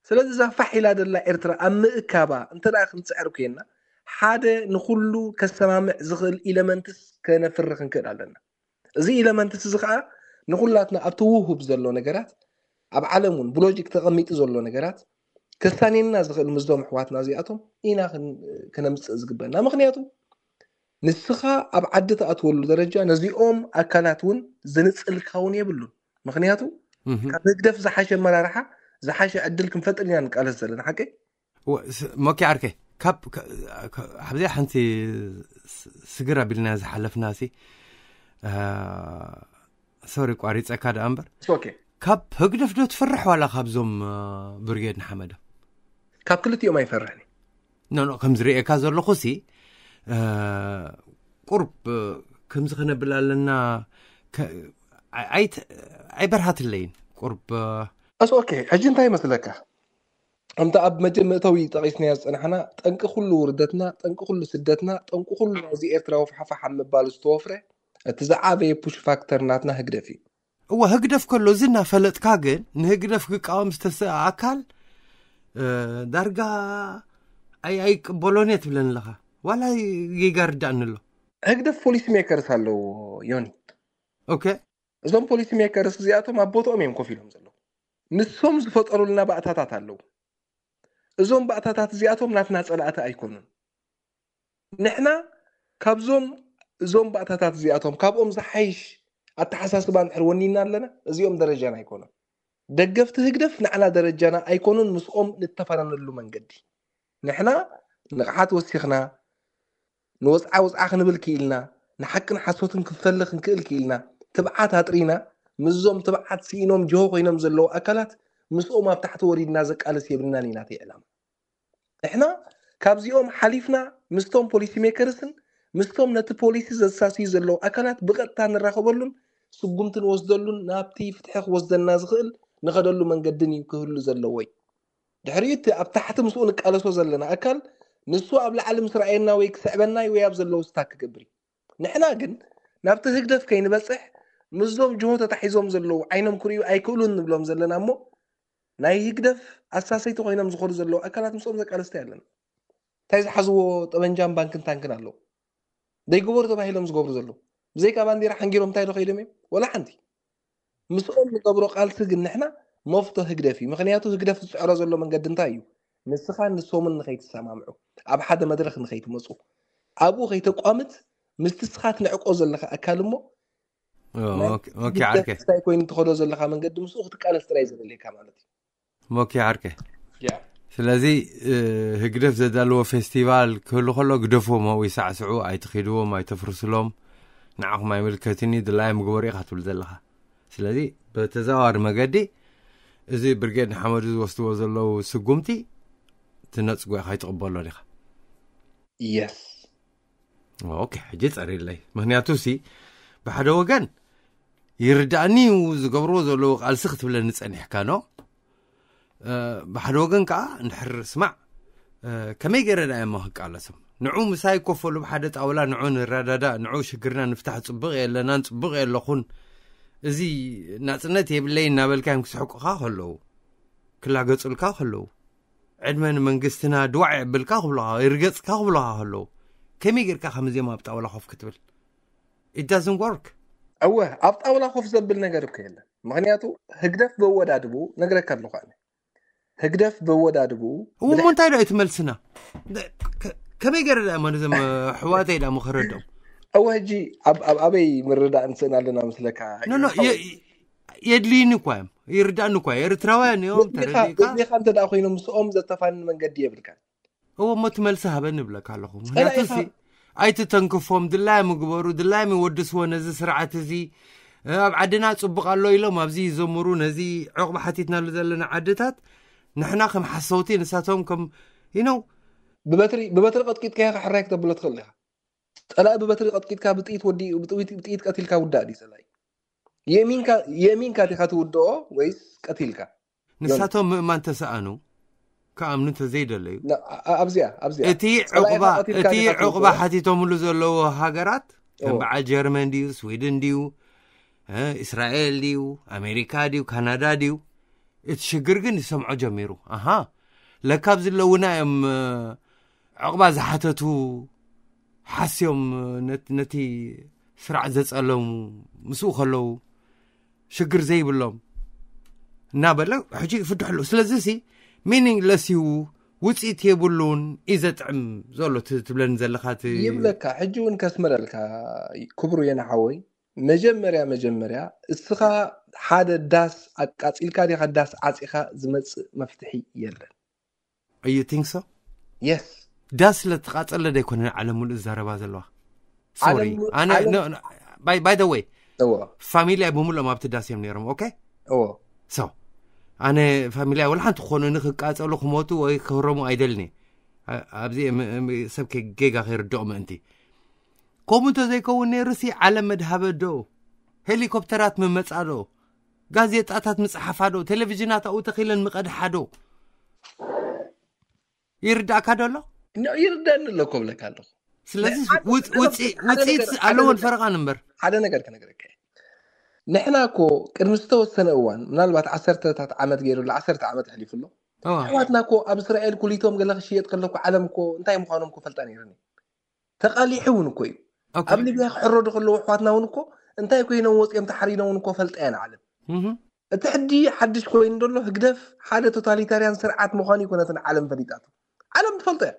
سلاز فحيل يا دلا ايرترا ام اكابا انت داخل تسعر كينا ሓደ ንኩሉ ከሰማምዕ ዝኽእል ኢለመንትስ ከነፍሪ ክንክእል ኣለና እዚ ኢለመንትስ እዚ ከዓ ንኩላትና ኣብቲ ውህብ ዘሎ ነገራት ኣብ ዓለም እውን ብሎጂክ ተቐሚጡ ዘሎ ነገራት ከሳኒና ዝኽእል ምዝዶም ኣሕዋትና እዚኣቶም ኢና ክነምፅእ ዝግበአና ምክንያቱ ንስኻ ኣብ ዓዲ ተኣትወሉ ደረጃ ነዚኦም ኣካላት እውን ዝንፅልካ እውን የብሉን ምክንያቱ ካብ ንግደፍ ዝሓሸ መራርሓ ዝሓሸ ዕድል ክንፈጥር ኢና ንቃለስ ዘለና ሓቂ ሞኪ ዓርከ كاب كاب حبزي حنتي سجرا بالناس حلف ناسي آه... سوري قاريت اكاد امبر اوكي كاب هقدر دو تفرح ولا خبزوم برغيد محمد كاب كل يوم ما يفرحني نو نو كم زري لخصي آه... قرب كم زغنا بلا ك... اي ت... اي اللين قرب اوكي اجين تاي مثلك أنت أب مجمع توي تعيش ناس أنا حنا تنك كل وردتنا تنك كل سدتنا تنك كل نازي إرترا وفحفة حم بالس توفرة تزعاب يبوش فاكتر ناتنا هجرفي هو هجرف كل زنا فلت كاجن نهجرف كقام استساء عقل أه، درجة أي أي بولونيت بلن لها ولا يجار دان له هجرف بوليس ميكر سالو يوني أوكي زم بوليس ميكر سزياتهم أبوتهم يمكن فيهم زلو نسهم زفت أرولنا بقى تاتا تالو እዞም ባእታታት እዚኣቶም ናትና ፀላእቲ ኣይኮኑን ንሕና ካብዞም እዞም ባእታታት እዚኣቶም ካብኦም ዝሓይሽ ኣተሓሳስባ ንድሕር ወኒና ኣለና እዚኦም ደረጃና ኣይኮኑን ደገፍቲ ህግደፍ ንዓና ደረጃና ኣይኮኑን ምስኦም ንተፈላለሉ መንገዲ ንሕና ንቕሓት ወሲኽና ንወፅዓ ወፅዓ ክንብል ክኢልና ንሓቅን ሓሶትን ክንፈልኽ ክንክእል ክኢልና ትብዓት ኣጥሪና ምዞም ትብዓት ስኢኖም ጅሆ ኮይኖም ዘለዉ ኣካላት ምስኦም ኣብ ታሕቲ ወሪድና ዘቃልስ የብልናን ኢና ተይ ዕላማ ንሕና ካብዚኦም ሓሊፍና ምስቶም ፖሊሲ ሜከርስን ምስቶም ነቲ ፖሊሲ ዘሳስዩ ዘለዉ ኣካላት ብቐጥታ ንራኸበሉን ስጉምቲ ንወስደሉን ናብቲ ፍትሒ ክወስደና ዝኽእል ንኸደሉ መንገድን እዩ ክህሉ ዘለዎ እዩ ድሕሪኡ እቲ ኣብ ታሕቲ ምስኡ ንቃለሶ ዘለና ኣካል ንሱ ኣብ ላዕሊ ምስ ረኣየና ወይ ክስዕበናይ ወይ ኣብ ዘለዎ ስታ ክገብር እዩ ንሕና ግን ናብቲ ህግደፍ ከይንበፅሕ ምስዞም ጅሆ ተታሒዞም ዘለዉ ዓይኖም ክርዩ ኣይክእሉን ንብሎም ዘለና እሞ ናይ ይግደፍ ኣሳሰይቲ ኮይኖም ዝኮኑ ዘለዉ ኣካላት ምስኦም ደቂ ኣንስትዮ ኣለና እንታይ ዝሓዝዎ ጠበንጃን ባንክን ታንክን ኣለዉ ዘይገበሩ ተባሂሎም ዝገብሩ ዘለዉ ብዘይካ ባንዴራ ሓንጊሮም እንታይ ዶከይዶም እዮም ወላ ሓንቲ ምስኦም ንገብሮ ቃልሲ ግን ንሕና መፍቶ ህግደፍ እዩ ምክንያቱ ህግደፍ ዝፅዕሮ ዘሎ መንገዲ እንታይ እዩ ንስኻ ንሶምን ንከይትሰማምዑ ኣብ ሓደ መድረክ ንከይትመፁ ኣብኡ ከይተቋምት ምስቲ ስኻ ትንዕቆ ዘለካ ኣካል እሞ እንታይ ኮይኑ ትኸዶ ዘለካ መንገዲ ምስኡ ክትቃለስ ጥራይ ዘለልየካ ማለት እዩ ሞኪ ዓርኬ ስለዚ ህግደፍ ዘዳልዎ ፌስቲቫል ክህሉ ከሎ ግደፍዎም ኣብኡ ይሳዕስዑ ኣይትኺድዎም ኣይተፍርስሎም ንዓኹም ኣይምልከትኒ ድላይ ምግበር ኢኻ ትብል ዘለኻ ስለዚ ብተዘዋዋሪ መገዲ እዚ ብርጌድ ንሓመዱ ዝወስድዎ ዘለው ስጉምቲ ትነፅጎ ኢኻ ይትቕበሎን ኢኻ የስ ኦኬ ሕጂ ፀሪለይ ምክንያቱ ሲ ብሓደ ወገን ይርዳእኒ ዝገብርዎ ዘለዉ ቃልሲ ክትብለኒ ፀኒሕካኖ ብሓደ ወገን ከዓ ንሕር ስማዕ ከመይ ገረ ዳየም ክቃኣለሶም ንዑኡ ምሳይ ኮፈሉብሓደ ጣውላ ንዑ ንረዳዳ ንዑ ሽግርና ንፍታሕ ፅቡቕ እየለና ንፅቡቕ የ ኣለኹን እዚ ንፅነት የብለይ እናበልካዮም ክስሕቁካ ከለው ክላገጹልካ ከለው ዕድመንመንግስትና ድዋዕዕብልካ ብ ይርገፅካ ክብልካ ከለው ከመይ ጌርካ ከምዚኦም ኣብ ጣውላ ኮፍ ክትብል ዶን ዎር እወ ኣብ ጣውላ ኮፍ ዘብል ነገር ብከ የለን ምክንያቱ ህግደፍ በወዳድቡ ነገረካ ኣሉካ ህግደፍ ብወዳድ እዎሞ እንታይ ዳይ ትመልስና ከመይ ገረዳ ሕዋተይ ክረድኦም ሕጂ ኣብኣበይ ምርዳእ ንስእና ኣለና ስለየድልዩኒ ኳዮም ይርዳእኒ ኳ ኤርትራውያንዮምእ ይኑ ምስኦም ዘተፈንኒ መንገዲ የብልካ እዎ እሞ እትመልሲ ሃበኒ ይብለካኣለኹ ቱ ኣይትተንክፎም ድላሚ ግበሩ ድላሚ ወድስዎ ነዚ ስርዓት እዚ ኣብ ዓድና ፅቡቅ ኣሎ ኢሎም ኣብዚ ዘምሩ ነዚ ዕቕቢ ሓቲትናሉ ዘለና ዓድታት نحنا كم حسوتين ساتهم كم يو نو ببتري ببتري قد كيت كيا حريك تبلا تخليها ألا ببتري قد كيت كاب تيت ودي وبتويت بتيت قتيل كودادي سلاي يمين كا يمين كا تخت ودو ويس قتيل كا نساتهم ما انت سانو كام نت زيد اللي لا ابزيا ابزيا تي عقبه تي عقبه حتيتهم اللي زلوا هاجرات تبع جيرمان ديو سويدن ديو أه، اسرائيل ديو امريكا ديو كندا ديو እቲ ሽግር ግን ይሰምዖ ጀሚሩ ሃ ለካ ብዝ ለውና ዮም ዕቕባ ዝሓተቱ ሓስዮም ነቲ ስራዕ ዘፀለሙ ምስኡ ከለዉ ሽግር ዘይብሎም እና በለ ሕ ይፍድሕ ኣለ ስለዚ ሲ ሚኒንግ ለስው ውፅኢት የብሉውን እዩ ዘጥዕም ዘሎ ትብለኒ ዘለካ እ ይብለካ ሕጂ እውን ከስመለልካ ክቡሩ የናሓወይ መጀመርያ መጀመርያ እስኻ ሓደ ዳስ ኣቃፂልካ ዲኻ ዳስ ዓፂኻ ዝመፅእ መፍትሒ የለን እዩ ቲንክ ሶ የስ ዳስ ስለተቃፀለ ደይኮነ ዓለም ሙሉእ ዝዛረባ ዘለዋ ባይ ደ ወይ ፋሚልያ ብምልኦም ኣብቲ ዳስ እዮም ነይሮም ኦኬ ሶ ኣነ ፋሚልያ ወላ ሓንቲ ክኾኑ ንክቃፀሉ ክመቱ ወይ ክህረሙ ኣይደልኒ ኣብዚ ሰብ ጌጋ ከይርድኦ ምእንቲ ከምኡ እንተዘይከውን ነይሩሲ ዓለም መድሃበዶ ሄሊኮፕተራት ምመፃ ዶ ጋዜጣታት ምፅሓፋ ዶ ቴሌቭዥናት ኣብኡ ተኺለን ምቐድሓ ዶ ይርዳእካ ደሎ ይርዳእኒ ኣለኮ ብለካ ኣለኹ ስለዚ ውፅኢት ኣለዎን ፈረቓን እምበር ሓደ ነገር ክነገረካ ንሕና ኮ ቅድሚ ዝተወሰነ እዋን ምናልባት ዓሰርተታት ዓመት ገይሩሉ ዓሰርተ ዓመት ሕሊፉ ኣሎ ኣሕዋትና ኮ ኣብ እስራኤል ኩሊቶም ገለ ክሽየጥ ከለኩ ዓለም ኮ እንታይ ምዃኖም ኮ ፈልጣ ነይርኒ ተቃሊሑ እውን እኮ እዩ ኣብ ሊብያ ክሕረዱ ከለዉ ኣሕዋትና እውን እኮ እንታይ ኮይኖም ወፂኦም ተሓሪኖም እውን ኮ ፈልጣ የን ዓለም እቲ ሕጂ ሓድሽ ኮይኑ ደሎ ህግደፍ ሓደ ቶታሊታርያን ስርዓት ምዃኑ ይኮነትን ዓለም ፈሊጣቶ ዓለም ትፈልጦ እያ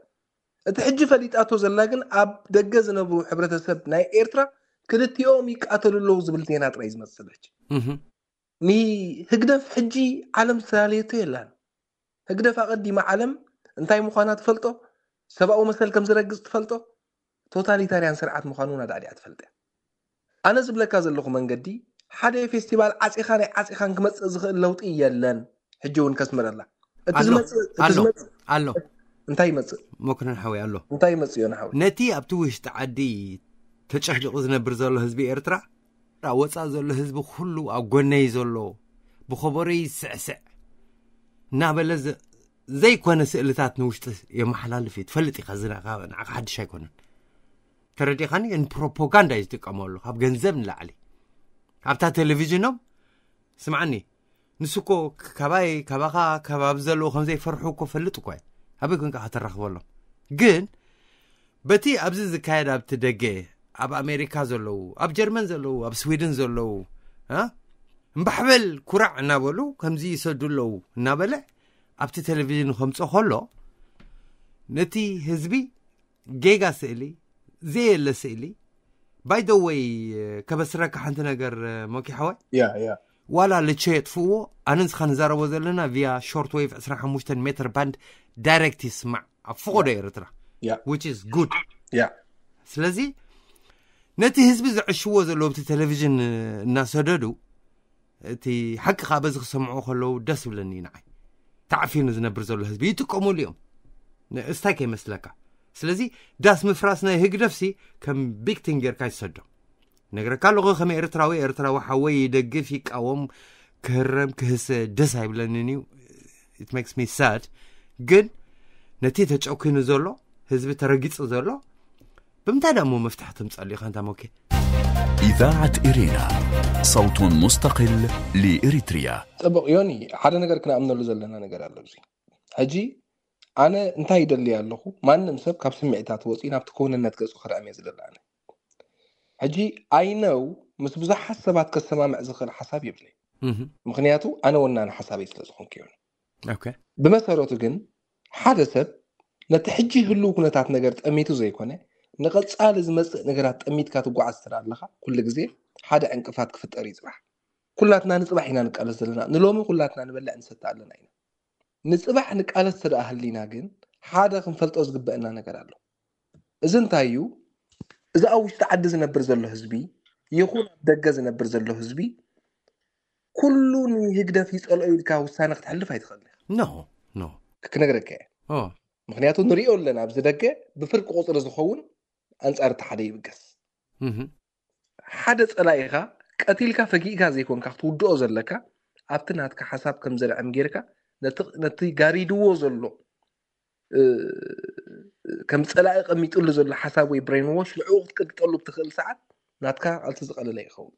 እቲ ሕጂ ፈሊጣቶ ዘላ ግን ኣብ ደገ ዝነብሩ ሕብረተሰብ ናይ ኤርትራ ክልቲኦም ይቃተሉ ኣለዉ ዝብል ዜና ጥራይ ዝመስለች ንህግደፍ ሕጂ ዓለም ዝተላለየቶ የላን ህግደፍ ኣቐዲማ ዓለም እንታይ ምዃና ትፈልጦ ሰብኣዊ መሰል ከም ዝረግፅ ትፈልጦ ቶታሊታርያን ስርዓት ምዃኑ ናዳእድያ ትፈልጥ እያ ኣነ ዝብለካ ዘለኹ መንገዲ ሓደ ፌስቲቫል ዓፂካ ናይ ዓፂኻን ክመፅእ ዝኽእል ለውጢ እየለን ሕጂ እውን ከስምረላእቲዝሎይ ይእሞ ወይኣሎይ ይመእዮወ ነቲ ኣብቲ ውሽጢ ዓዲ ተጨሕሪቕ ዝነብር ዘሎ ህዝቢ ኤርትራ ብ ወፃእ ዘሎ ህዝቢ ኩሉ ኣብ ጎነይ ዘሎ ብከበረይ ስዕስዕ እና በለ ዘይኮነ ስእልታት ንውሽጢ የማሓላልፍ እዩ ትፈልጥ ኢካን ሓዱሽ ኣይኮነን ተረድካንንፕሮፓጋንዳ እዩ ዝጥቀመሉ ካብ ገንዘብ ንላዕሊ ኣብታ ቴሌቭዥኖም ስምዓኒ ንሱ ኮ ካባይ ካባኻ ከባቢ ዘለዎ ከምዘይፈርሑ ኮ ፈልጥ እኳ ኣበይ ኮንካ ከተራኽበሎም ግን በቲ ኣብዚ ዝካየድ ኣብቲ ደገ ኣብ ኣሜሪካ ዘለው ኣብ ጀርመን ዘለው ኣብ ስዊድን ዘለው እምባሕበል ኩራዕ እናበሉ ከምዚ ይሰዱ ኣለው እናበለ ኣብቲ ቴሌቭዥን ከምፆ ከሎ ነቲ ህዝቢ ጌጋ ስእሊ ዘየለ ስእሊ باي آه، ذا واي كبس راك حنت نقر آه، موكي حوا يا يا ولا لتشي تفو انا نسخن زار وزلنا فيا شورت ويف اسرح موشتن متر باند دايركت يسمع فوق داير ترى يا ويتش از جود يا سلازي نتي هزبي زع شو زلو تلفزيون الناس آه، هددو تي حق خابز سمعو خلو دس ولني نعي تعرفين زنا برزول هزبي تكومو اليوم استاكي مسلكه ስለዚ ዳስ ምፍራስ ናይ ህግ ነፍሲ ከም ቢግቲን ጌርካ ይሰዶ ነግረካ ኣለኹ ከመይ ኤርትራዊ ኤርትራዊ ሓወይ ይደግፍ ይቃወም ክህረም ክህሰ ደስ ኣይብለንን እዩ ኢት ሜክስ ሚ ሳድ ግን ነቲ ተጨኪኑ ዘሎ ህዝቢ ተረጊፁ ዘሎ بمتى دامو مفتاح تمصلي خانتا موكي إذاعة إيرينا صوت مستقل لإريتريا طبق يوني حدا نقر كنا أمنا لزلنا نقر على لبزي هجي أنا أنت هيدا اللي قاله ما أن نسب كاب سمعي تاتوز إنا بتكون أنت كاس أخرى أمي زل الآن هجي أي نو مس بزح حسابات كسما مع زخن حساب يبني مخنياتو أنا وأنا أنا حسابي سلا زخن كيون أوكي بمثارو تقن حدا سب نتحجي هلو كنا تات نقرت أميتو زي كونه نقلت سأل إذا مس نقرت أميت كاتو قوع السرع لها كل جزير حدا أنك فات كفت أريز راح كلاتنا نصبح هنا نقلز لنا نلومي كلاتنا نبلع نسد تعلنا هنا ንፅባሕ ንቃለስ ዝተደኣ ሃሊና ግን ሓደ ክንፈልጦ ዝግበአና ነገር ኣሎ እዚ እንታይ እዩ እዚ ኣብ ውሽጢ ዓዲ ዝነብር ዘሎ ህዝቢ ይኹን ደገ ዝነብር ዘሎ ህዝቢ ኩሉ ንህግደፍ ይፀልዩኢልካ ውሳነ ክትሕልፍ ኣይትኽእልኒ ክነግረካ እየ ምክንያቱ ንሪኦ ኣለና ብዝደገ ብፍርቂ ቁፅሪ ዝኸውን ኣንፃርቲ ሓደ ይብገስ ሓደ ፀላኢካ ቀቲልካ ፈጊእካ ዘይኮንካ ክትውድኦ ዘለካ ኣብቲ ናትካ ሓሳብ ከምዘርዕም ጌይርካ نتي غاري دوو زلو كم صلاي قميت له زلو حساب وي برين ووش لعوق تقطلو بتخل ساعات ناتكا التزقل لا يخون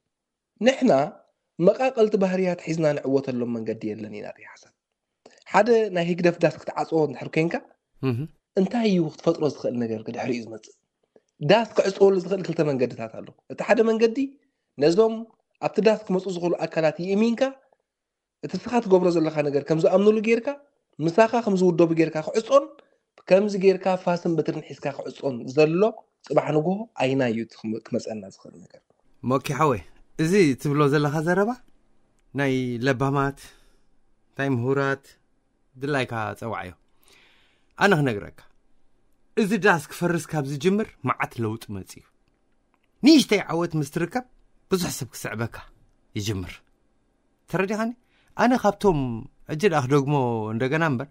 نحنا مقاقلت بهريات حزنا نعوت لهم من قد يلن ينادي حسن حدا نا هيك دف داسك تعصو نحركينكا انت هي وقت فطرو زخل نغير قد حريز مز داسك عصول زخل كلت من قد تاتالو انت حدا من قدي نزلهم ابتداسك مصو زخل اكلات يمينكا እቲ ስኻ ትገብሮ ዘለካ ነገር ከምዝኣምንሉ ጌርካ ምሳኻ ከምዝውደቡ ጌርካ ክዕፆን ከምዚ ጌይርካ ፋስን በትርንሒስካ ክዕፆን ዘሎ ፅባሕ ንጉ ኣይና እዩ ክመፀና ዝኽእል ነገር ሞኪ ሓወ እዚ ትብሎ ዘለካ ዘረባ ናይ ለባማት እታይ ምሁራት ድላይካ ፀዋዕ ዮ ኣነ ክነግረካ እዚ ዳስ ክፈርስካብ ዝጅምር ማዓት ለውጡ መፅ እዩ ንሽተይ ዓወት ምስትርከብ ብዙሕ ሰብ ክስዕበካ ይጅምር ተረድኻኒ ኣነ ካብቶም ዕጅልኣኽ ደግሞ እንደገና እምበር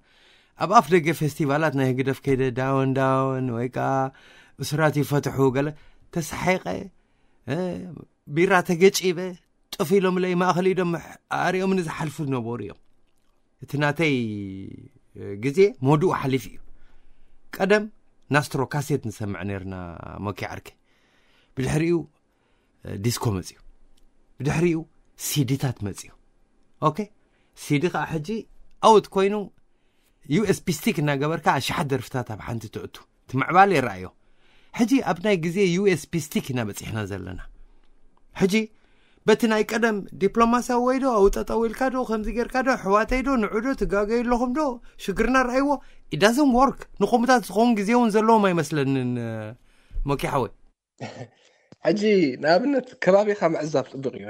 ኣብ ኣፍ ደገ ፌስቲቫላት ናይ ህግደፍ ከይደ ዳወን ዳወን ወይ ከዓ ብስራት ይፈትሑ ገለ ተሰሓይቀ ቢራ ተገጪበ ጠፍ ኢሎም ለይ ማእኸሊ ኢዶም ኣርኦም ንዝሓልፉ ዝነበሩ እዮም እቲ ናተይ ግዜ መድኡ ሓሊፍ እዩ ቀደም ናስትሮ ካሴት ንሰምዕ ነርና መኪዓርኪ ብድሕሪኡ ዲስኮ መፅኡ ብድሕሪኡ ሲዲታት መፅኡ ኦኬ ሲዲ ከዓ ሕጂ ኣውት ኮይኑ ዩኤስፒ ስቲክ እናገበርካ ሽሓት ደርፍታት ኣብ ሓንቲ ትዕቱ እቲ ምዕባል ይረኣዮ ሕጂ ኣብ ናይ ግዜ ዩኤስፒ ስቲክ ኢና በፂሕና ዘለና ሕጂ በቲ ናይ ቀደም ዲፕሎማስያዊ ወይ ዶ ኣውጠጠዊልካ ዶ ከምዚ ጌርካ ዶ ኣሕዋተይ ዶ ንዑ ዶ ትጋገዩ ኣለኹም ዶ ሽግርና ረኣይዎ ኢዳዝን ወርክ ንኹምታት ዝኸውን ግዜ እውን ዘለዎም ኣይመስለንን መኪሓወይ ሕጂ ንኣብነት ከባቢኻ ምዕዛብ ፅቡቅ እዩ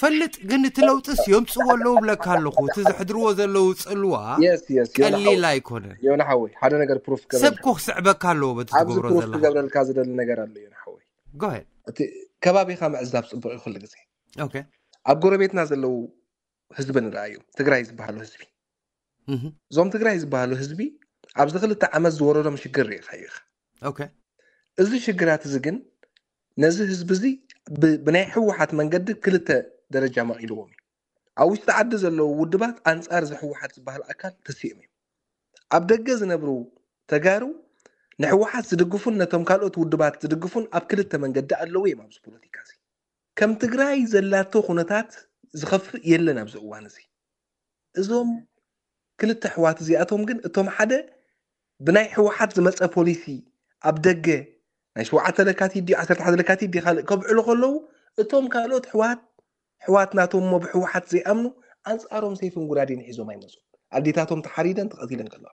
ፈልጥ ግን እቲ ለውጥስ የምፅዎ ኣለዉ ብለካ ኣለኹ እቲ ዘሕድርዎ ዘለዉ ፅልዋ ቀሊል ኣይኮነን ዮናሓወይ ሓደ ነገር ፕሩፍ ሰብ ኮ ክስዕበካ ኣለዎ በቲ ትገብሮ ዘሎ ክገብረልካ ዝደሊ ነገር ኣሎ ዮናሓወይ ጎሄ እቲ ከባቢኻ ምዕዛብ ፅቡቅ እዩ ኩሉ ግዜ ኣብ ጎረቤትና ዘለው ህዝቢ ንርኢ እዩ ትግራይ ዝበሃሉ ህዝቢ እዞም ትግራይ ዝበሃሉ ህዝቢ ኣብዚ ክልተ ዓመት ዝወረዶም ሽግር ርኢካዩ ኢኻ እዚ ሽግራት እዚ ግን ነዚ ህዝቢ እዚ ብናይ ሕወሓት መንገዲ ክልተ ደረጃ መቂልዎም እዩ ኣብ ውሽጢ ዓዲ ዘለዉ ውድባት ኣንጻር ዝሕወሓት ዝበሃል ኣካል ተሲእም እዩ ኣብ ደገ ዝነብሩ ተጋሩ ንሕወሓት ዝድግፉን ነቶም ካልኦት ውድባት ዝድግፉን ኣብ ክልተ መንገዲ ኣለዉ እዮም ኣብዚ ፖለቲካ እዚ ከም ትግራይ ዘላቶ ኩነታት ዝኸፍእ የለን ኣብዚ እዋን እዚ እዞም ክልተ ኣሕዋት እዚኣቶም ግን እቶም ሓደ ብናይ ሕወሓት ዝመፀ ፖሊሲ ኣብ ደገ ናይ ሸውዓተ ለካቲት ድዩ ዓሰርተ ሓደ ለካቲት ድዩ ካልእ ከብዕሉ ከለዉ እቶም ካልኦት ሕወሓት ሕዋት ናቶም ሞ ብሕወሓት ዘይኣምኑ ኣንፃሮም ሰይፍን ጉዳዴን ሒዞም ኣይመስ ኣዴታቶም ተሓሪደን ተቀትለን ከለዋ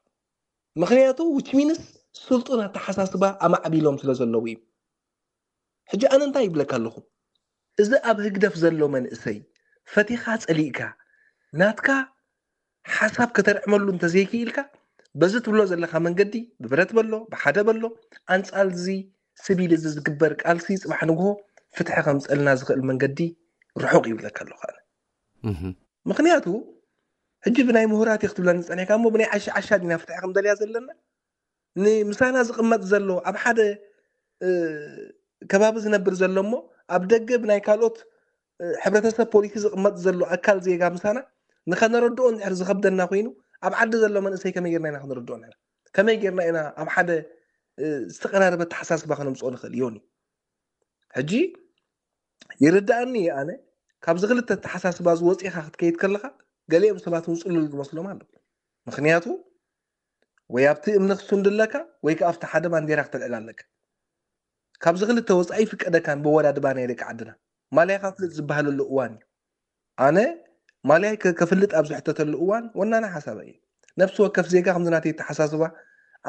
ምክንያቱ ውችሚንስ ስልጡ ንተሓሳስባ ኣማዕቢሎም ስለ ዘለው እዩ ሕጂ ኣነ እንታይ ይብለካ ኣለኩ እዚ ኣብ ህግደፍ ዘሎ መንእሰይ ፈቲካ ፀሊእካ ናትካ ሓሳብ ከተርዕመሉ እንተዘይክኢልካ በዚ ትብሎ ዘለካ መንገዲ ብብረት በሎ ብሓደ በሎ ኣንፃር ዚ ስቢል እዚ ዝግበር ቃልሲ ፅባሕ ንግሆ ፍትሐ ከም ፀለና ዝክእል መንገዲ ርሑቅ ይብለካ ኣሎ ከዓ ምክንያቱ ሕጂ ብናይ ምሁራት እዩ ክትብለኒ ፀኒሕካ ሞ ብናይ ዓሺዓሻ ድና ፍትሐ ከምደለያ ዘለና ንምሳና ዝቅመጥ ዘሎ ኣብ ሓደ ከባቢ ዝነብር ዘሎ እሞ ኣብ ደገ ብናይ ካልኦት ሕብረተሰብ ፖሊሲ ዝቅመጥ ዘሎ ኣካል ዜጋ ምሳና ንከነረድኦ እድሕር ዝከብደና ኮይኑ ኣብ ዓዲ ዘሎ መንእሰይ ከመይ ጌርናና ክንረድ ከመይ ጌይርና ኢና ኣብ ሓደ ዝተቀራርበ ተሓሳስባ ክነምፅኦ ንክእል እዮኒዩ ሕጂ ይርዳእኒ እዩ ኣነ ካብዚ ክልተ ተሓሳስባ እዚ ወፂኢካ ክትከይድ ከለካ ገሊኦም ሰባት ፅልሉ ዝመስሎም ኣለ ምክንያቱ ወይ ኣብቲ እምኒ ክሱንድለካ ወይ ከዓ ኣብቲ ሓደ ማንዴራ ክተልዕል ኣለክ ካብዚ ክልተ ወፃኢ ፍቀደካን ብወዳድባናይ ደቂ ዓድና ማልይ ካ ፍልጥ ዝባሃለሉ እዋን እዩ ኣነ ማልያይከፍልጥ ኣብ ዝሕተተሉ እዋን ወናና ሓሳበ እዩ ነብሲ ወከፍ ዜጋ ከምዚናተይ ተሓሳስባ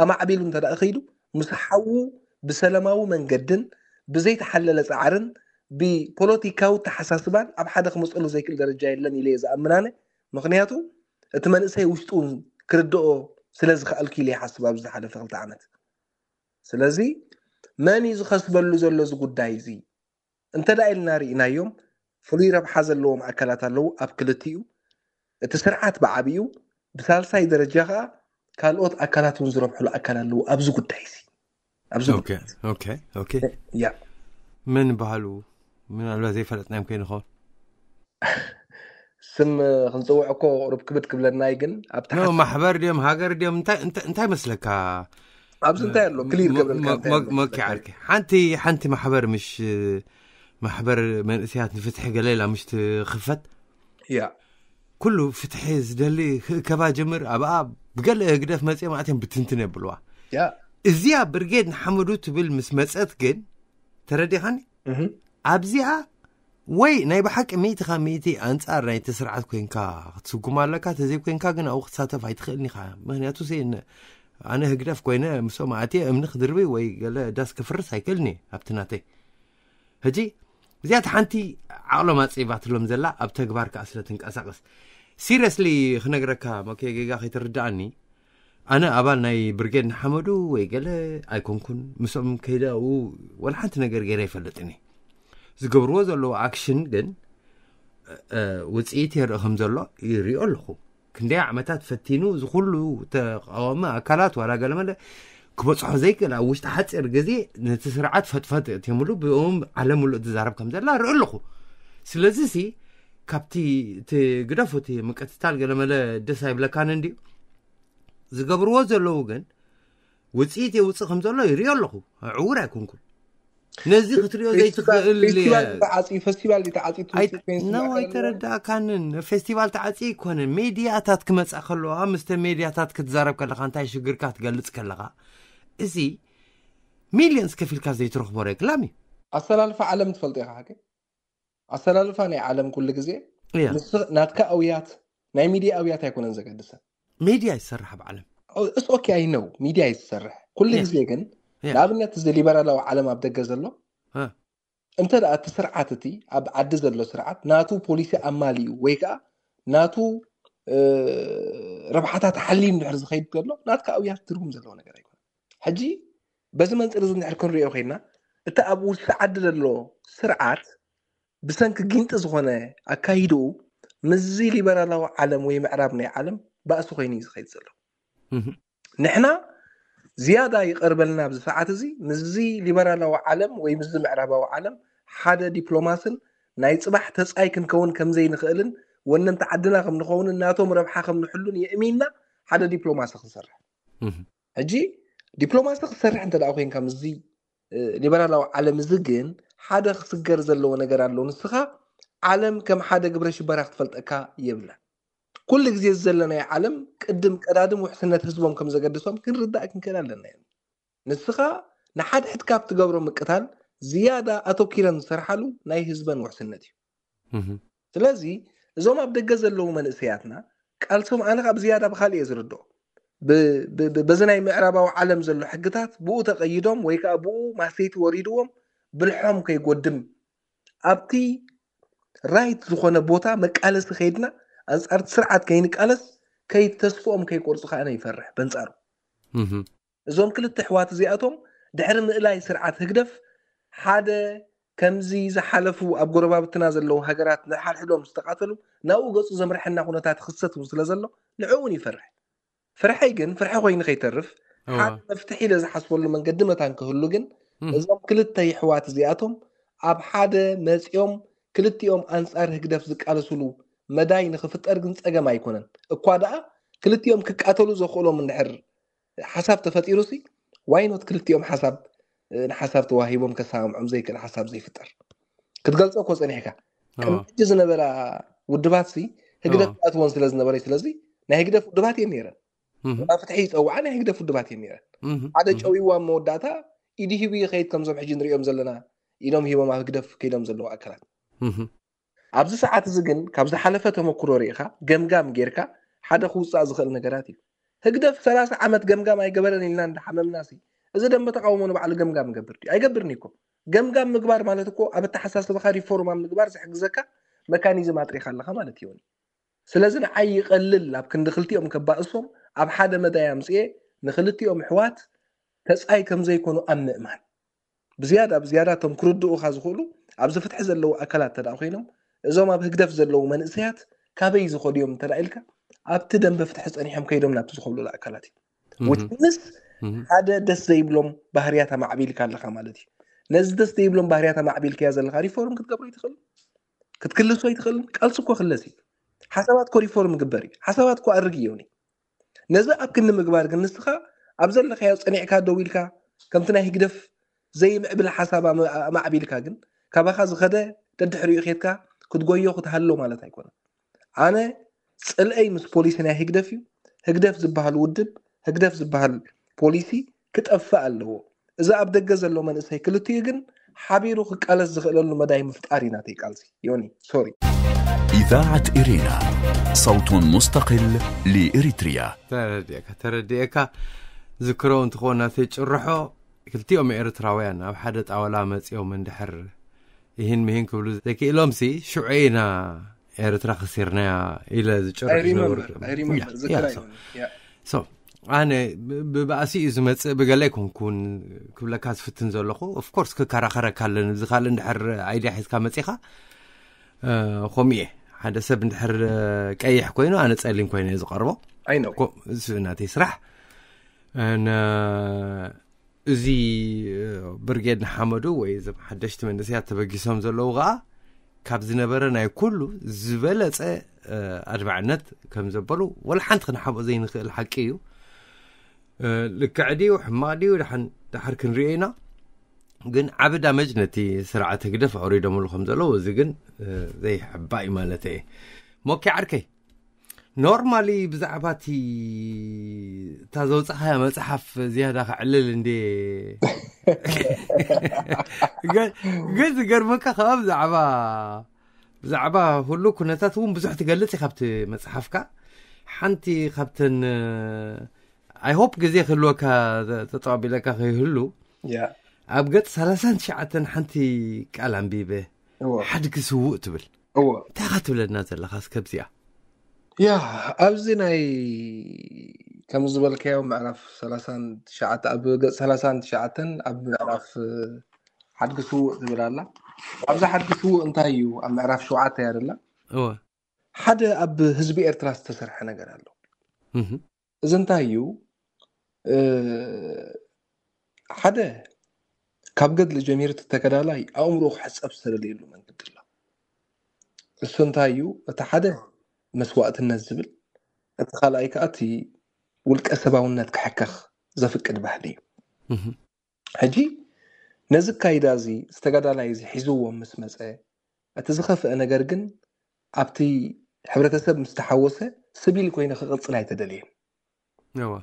ኣማዕቢሉ እንተዳኢ ከይዱ ምስሓው ብሰላማዊ መንገድን ብዘይተሓለለ ፃዕርን ብፖለቲካዊ ተሓሳስባን ኣብ ሓደ ክመፅሉ ዘይክእል ደረጃ የለን ኢለ ዝኣምናነ ምክንያቱ እቲ መንእሰይ ውሽጡ ክርድኦ ስለ ዝኽኣልክ ኢለ ይሓስብ ኣብ ዝሓለፈ ክልተ ዓመት ስለዚ መን እዩ ዝኸስበሉ ዘሎ እዚ ጉዳይ እዚ እንተዳ ኢልና ርኢናዮም ፍሉይ ረብሓ ዘለዎም ኣካላት ኣለው ኣብ ክልቲኡ እቲ ስርዓት ብዓብዩ ብሳልሳይ ደረጃ ከዓ ካልኦት ኣካላት እውን ዝረብሕሉ ኣካል ኣለዉ ኣብዚ ጉዳይ እዚ ኣብዚ መን ባህሉ من الوظيفه اللي كاين خور سم خنزوعكو ربكبت قبل نايجن ابتحت نو محبر اليوم هاجر اليوم انت انت انت مسلك ابز انت يلو كلير قبل موكي عركي حنتي حنتي محبر مش محبر من اسيات نفتح قليلة مش تخفت يا كله فتحي زدلي كبا جمر ابا بقل اقدف إيه مزي معناتها بتنتني يبلوا يا ازيا برقيد حمدوت بالمسمسات مس تردي خاني ኣብዚኣ ወይ ናይ ብሓቂ እ እ ኣንፃር ናይስርዓት ኮይንካ ክትስጉማ ኣለካ ይ ይ ኣ ክሳተፍ ኣይትክእል ክያቱ ህግደፍ ይምኣም ክብ ወይስ ክፍርስ ኣይክእልእ ኣናይ ኣ ሓንቲ ቅሎም ኣፅባትሎም ኣብ ግርስለትቀሳቅስ ክነካ ይትርኣኒ ኣ ኣባል ናይ ብርጌድ ሓመዱ ወይ ኣይኮንኩን ምስኦም ከ ሓንቲ ነገር ገ ኣይፈለጥኒ ዝገብርዎ ዘለዎ ኣክሽን ግን ውፅኢት እየ ርኢ ከም ዘሎ ይርዮ ኣለኹ ክንደይ ዓመታት ፈቲኑ ዝኩሉ ተቃወም ኣካላት ዋላ ገለመለ ክበፅሖ ዘይክእል ኣብ ውሽጢ ሓፂር ግዜ ነቲ ስርዓት ፈጥፈጥትዮምሉ ብ ዓለም ሉ ትዛርብ ከምዘላ ርኢ ኣለኹ ስለዚ ካብቲ እ ግደፉ ት መቀትታል ገለመለ ደስ ይብለካን ዝገብርዎ ዘለው ግን ውፅኢት እየ ውፅእ ምዘሎ ይርዮ ኣለኹ ዕዉር ይንኩል ነዚ ክትሪኦ ዘይትክእልነው ኣይተረዳእካንን ፌስቲቫል ተዓፂ ይኮነን ሜድያታት ክመፅእ ከለዋ ምስተ ሜድያታት ክትዛረብ ከለካ እንታይ ሽግርካ ትገልፅ ከለካ እዚ ሚልዮንስ ከፊልካ ዘይትረክቦ ሬክላም እዩ ኣሰላልፋ ዓለም ትፈልጦ ኢካ ሃገ ኣሰላልፋ ናይ ዓለም ኩሉ ግዜ ናትካ ኣውያት ናይ ሚድያ ኣውያት ኣይኮነን ዘገድሰን ሚድያ ይሰርሕ ኣብ ዓለም እስ ኦኬ ኣይ ነው ሚድያ ይሰርሕ ኩሉ ግዜ ግን ንኣብነት እዚ ሊበራላዊ ዓለም ኣብ ደገ ዘሎ እንተ ደኣ እቲ ስርዓት እቲ ኣብ ዓዲ ዘሎ ስርዓት ናቱ ፖሊሲ ኣማሊኡ ወይ ከዓ ናቱ ረብሓታት ሓሊም ድሕር ዝኸይድ ዘሎ ናትካ ኣብያ ትርጉም ዘለዎ ነገር ኣይኮነ ሕጂ በዚ መንፅር እዚ ንድሕር ክንሪኦ ኮይና እቲ ኣብ ውሽጢ ዓዲ ዘሎ ስርዓት ብሰንኪ ጊንጢ ዝኾነ ኣካይድኡ ምዚ ሊበራላዊ ዓለም ወይ ምዕራብ ናይ ዓለም ባእሲ ኮይኑ እዩ ዝኸይድ ዘሎ ንሕና ዝያዳ ይቐርበልና ብዚ ሰዓት እዚ ንዚ ሊበራላዊ ዓለም ወይ ምዚ ምዕራባዊ ዓለም ሓደ ዲፕሎማስን ናይ ፅባሕ ተፃይ ክንከውን ከምዘይንኽእልን ወነንቲ ዓድና ከም ንኸውንን ናቶም ረብሓ ከም ንሕሉን የእሚንና ሓደ ዲፕሎማሲ ክንሰርሕ ሕጂ ዲፕሎማሲ ክሰርሕ እንተ ኮይንካ ምዚ ሊበራላዊ ዓለም እዚ ግን ሓደ ክስገር ዘለዎ ነገር ኣሎ ንስኻ ዓለም ከም ሓደ ግብረ ሽበራ ክትፈልጠካ የብላን ኩሉ ግዜ እዚዘለናይ ዓለም ቅድም ቀዳድም ውሕስነት ህዝቦም ከም ዘገድሶም ክንርዳእ ክንክል ኣለና እዮም ንስከ ንሓድሕድካብትገብሮ ምቅታል ዝያዳ ኣተኪረን ዝሰርሓሉ ናይ ህዝበን ውሕስነት እዩ ስለዚ እዞም ኣብ ደገ ዘለዉ መንእሰያትና ቃልሶም ኣነካብ ዝያዳ ብካሊየ ዝርድኦ በዚ ናይ ምዕራባዊ ዓለም ዘሎ ሕግታት ብኡ ተቀይዶም ወይ ከዓ ብኡ ማሰይቲ ወሪድዎም ብልሖም ከይጎድም ኣብቲ ራይት ዝኮነ ቦታ መቃለሲ ከይድና أزأرت سرعة كينك ألس كي تسفوهم كي كورسو خانا يفرح بنزار زوم كل التحوات زياتهم دحر من إلاي سرعة هكدف حادة كمزي زحلفو أبو ربا بتنازل لو هجرات نحال حلو مستقاتلو ناو قص زمرح إن أخونا تات خصت مسلزلو نعون يفرح فرح يجن فرح وين خي ترف حتى مفتحي لزح حصول من قدمت عن كهلو جن زوم كل التحوات زياتهم أب حادة مزيوم كل التيوم أنصار هكدف زك على سلو መዳይ ንክፍጠር ግን ፀገም ኣይኮነን እኳ ደኣ ክልቲኦም ክቃተሉ ዘክእሎም እንድሕር ሓሳብ ተፈጢሩ ዋይኖት ክልትኦም ሓሳብ ንሓሳብ ተዋሂቦም ከሰማምዖም ዘይክእል ሓሳብ ዘይፍጠር ክትገልፀ ኮ ፀኒሕካ ከም ሕጂ ዝነበራ ውድባት ህግደፍ ክነእትዎን ስለ ዝነበረእዩ ስለዚ ናይ ህግደፍ ውድባት እዮም ነረን ፍትሒ ይፀዋዓ ናይ ህግደፍ ውድባት እዮ ነረን ሓደ ጨዊዋ መወዳእታ ኢድ ሂቡ ይከይድ ከምዞም ሕጂ ንሪኦም ዘለና ኢም ሂቦም ኣብ ህግደፍ ከይሎም ዘለው ኣካላት ኣብዚ ሰዓት እዚ ግን ካብ ዝሓለፈ ተመክሮ ሪኢካ ገምጋም ጌርካ ሓደ ክውፃእ ዝኽእል ነገራት እዩ ህግደፍ ሰላሳ ዓመት ገምጋም ኣይገበረን ኢልና እንዳሓመምናሲ እዚ ደንበ ተቃውሞ ንባዕሉ ገምጋም ገብር ድዩ ኣይገብርኒ ኮ ገምጋም ምግባር ማለት እኮ ኣብ ሪፎርም ኣብ ምግባር ዝሕግዘካ መካኒዝም ኣጥሪካ ኣለካ ማለት እዩ ስለዚ ንዓይ ይቀልል ኣብ ክንዲ ክልቲኦም ከባእሶም ኣብ ሓደ መዳያ ኣምፅኤ ንክልቲኦም ኣሕዋት ተፃይ ከም ዘይኮኑ ኣብ ምእማን ብዝያዳ ብዝያዳ እቶም ክርድኡካ ዝኽእሉ ኣብዚ ፍትሒ ዘለዎ ኣካላት እተዳ ኮይኖም እዞም ኣብ ህግደፍ ዘለው መንእሰያት ካበይ ዝኸዱ እዮም እንተዳ ኢልካ ኣብቲ ደንበ ፍትሒ ፀኒሖም ከይዶም ናብቲ ዝኸብልሉ ኣካላት እዩ ውትንስ ሓደ ደስ ዘይብሎም ባህርያት ማዕቢልካ ኣለካ ማለት እዩ ነዚ ደስ ዘይብሎም ባህርያት ማዕቢልከያ ዘለካ ሪፎርም ክትገብሮ ይትኽእል ክትክልሶ ኣይትኽእልን ቃልሲ እኮ ክለስ እዩ ሓሳባት ኮ ሪፎርም ግበር እዩ ሓሳባት ኮ ኣድርግ እዮኒ ነዚ ኣብ ክንዲ ምግባር ግን ንስኻ ኣብ ዘለካዮ ፀኒዕካ ደው ኢልካ ከምቲ ናይ ህግደፍ ዘይምዕብል ሓሳብ ማዕቢልካ ግን ካባኻ ዝኸደ ደድሕሪኡ ኬትካ ክትጎዮ ክትሃሎ ማለት ኣይኮነን ኣነ ፅልአይ ምስ ፖሊሲ ናይ ህግደፍ እዩ ህግደፍ ዝበሃል ውድብ ህግደፍ ዝበሃል ፖሊሲ ክጠፍእ ኣለዎ እዚ ኣብ ደገ ዘሎ መንእሰይ ክልትዩ ግን ሓቢሩ ክቃለስ ዝኽእለሉ መዳይ ምፍጣር ኢና ተይ ቃልሲ ዮኒ ሶሪ إذاعة إيرينا صوت مستقل لإريتريا ተረዲአካ ተረዲአካ ዝክሮ እንትኾና ተጭርሖ ክልቲኦም ኤርትራውያን ኣብ ሓደ ጣወላ መፂኦም እንድሕር እህን ምሂን ክብ ዘይክእሎምሲ ሽዑዩና ኤርትራ ክስርናያ ኢለ ዝጨር ዝነብሩ ኣነ ብባእሲ እዩ ዝመፅእ ብገለይ ኮንኩን ክብለካ ዝፍትን ዘለኹ ኣፍ ኮርስ ክከረኸረካለን ዝካልእ እንድር ኣይድ ሒዝካ መፅኢኻ ከምኡ እየ ሓደ ሰብ እንድሕር ቀይሕ ኮይኑ ኣነ ፀሊን ኮይና እዩ ዝቀርቦናተይ ስራሕ እዚ ብርጌድ ናሓመዱ ወይ ዚ ሓደሽቲ መንእስያት ተበጊሶም ዘለዉ ከኣ ካብ ዝነበረ ናይ ኩሉ ዝበለፀ ኣድባዕነት ከም ዘበሉ ወላ ሓንቲ ክነሓብኦ ዘይንክእል ሓቂ እዩ ልክዕድ ሕማቅድዩ ድ ዳሓር ክንርኦ ኢና ግን ዓብዳመጅ ነቲ ስርዓተ ግደፍ ኣቅሪዶምሉ ከም ዘለዉ እዚ ግን ዘይሕባ እዩ ማለት እየ ሞከይ ዓድከይ ኖርማሊ ብዛዕባ እቲ እታ ዘውፅእኻያ መፅሓፍ ዝያዳ ክዕልል እንዴ ግን ዝገርመካ ከዓ ብዛዕባ ብዛዕባ ሁሉ ኩነታት እውን ብዙሕ ትገልፅ ካብቲ መፅሓፍካ ሓንቲ ካብተን ኣይሆፕ ግዜ ክህልወካ ተጠባቢለካ ከይህሉ ኣብ ገፅ 39 ሓንቲ ቃል ኣንቢበ ሓድጊ ስውእ ትብል እንታይ ካ ትብለና ዘለካ ስከብዚኣ Ja, also أنا كان مسبوق كده بنعرف ثلاثة شعات أب ثلاثة شعات أب ምዕራፍ ሓድጊ ስውእ ዝብል ኣላ ኣብዛ ሓድጊ ስውእ እንታይ እዩ ኣብ ምዕራፍ ሸውዓተ እያ ደላ እወ ሓደ ኣብ ህዝቢ ኤርትራ ዝተሰርሐ ነገር ኣሎ እዚ እንታይ እዩ ሓደ ካብ ገድሊ ጀሚሩ ተከዳላይ ኣእምሮ ክሕፀብ ዝተደልየሉ መንገዲ ኣሎ እሱ እንታይ እዩ እቲ ሓደ مسوات الناس زبل ادخل اي كاتي ولك اسباو الناس كحكخ زفقد بحلي هجي نزك كايدازي استغاد على يزي حزو ومس مسا اتزخف انا غرغن ابتي حبرت سب مستحوسه سبيل كوين خقص لا تدلي نوا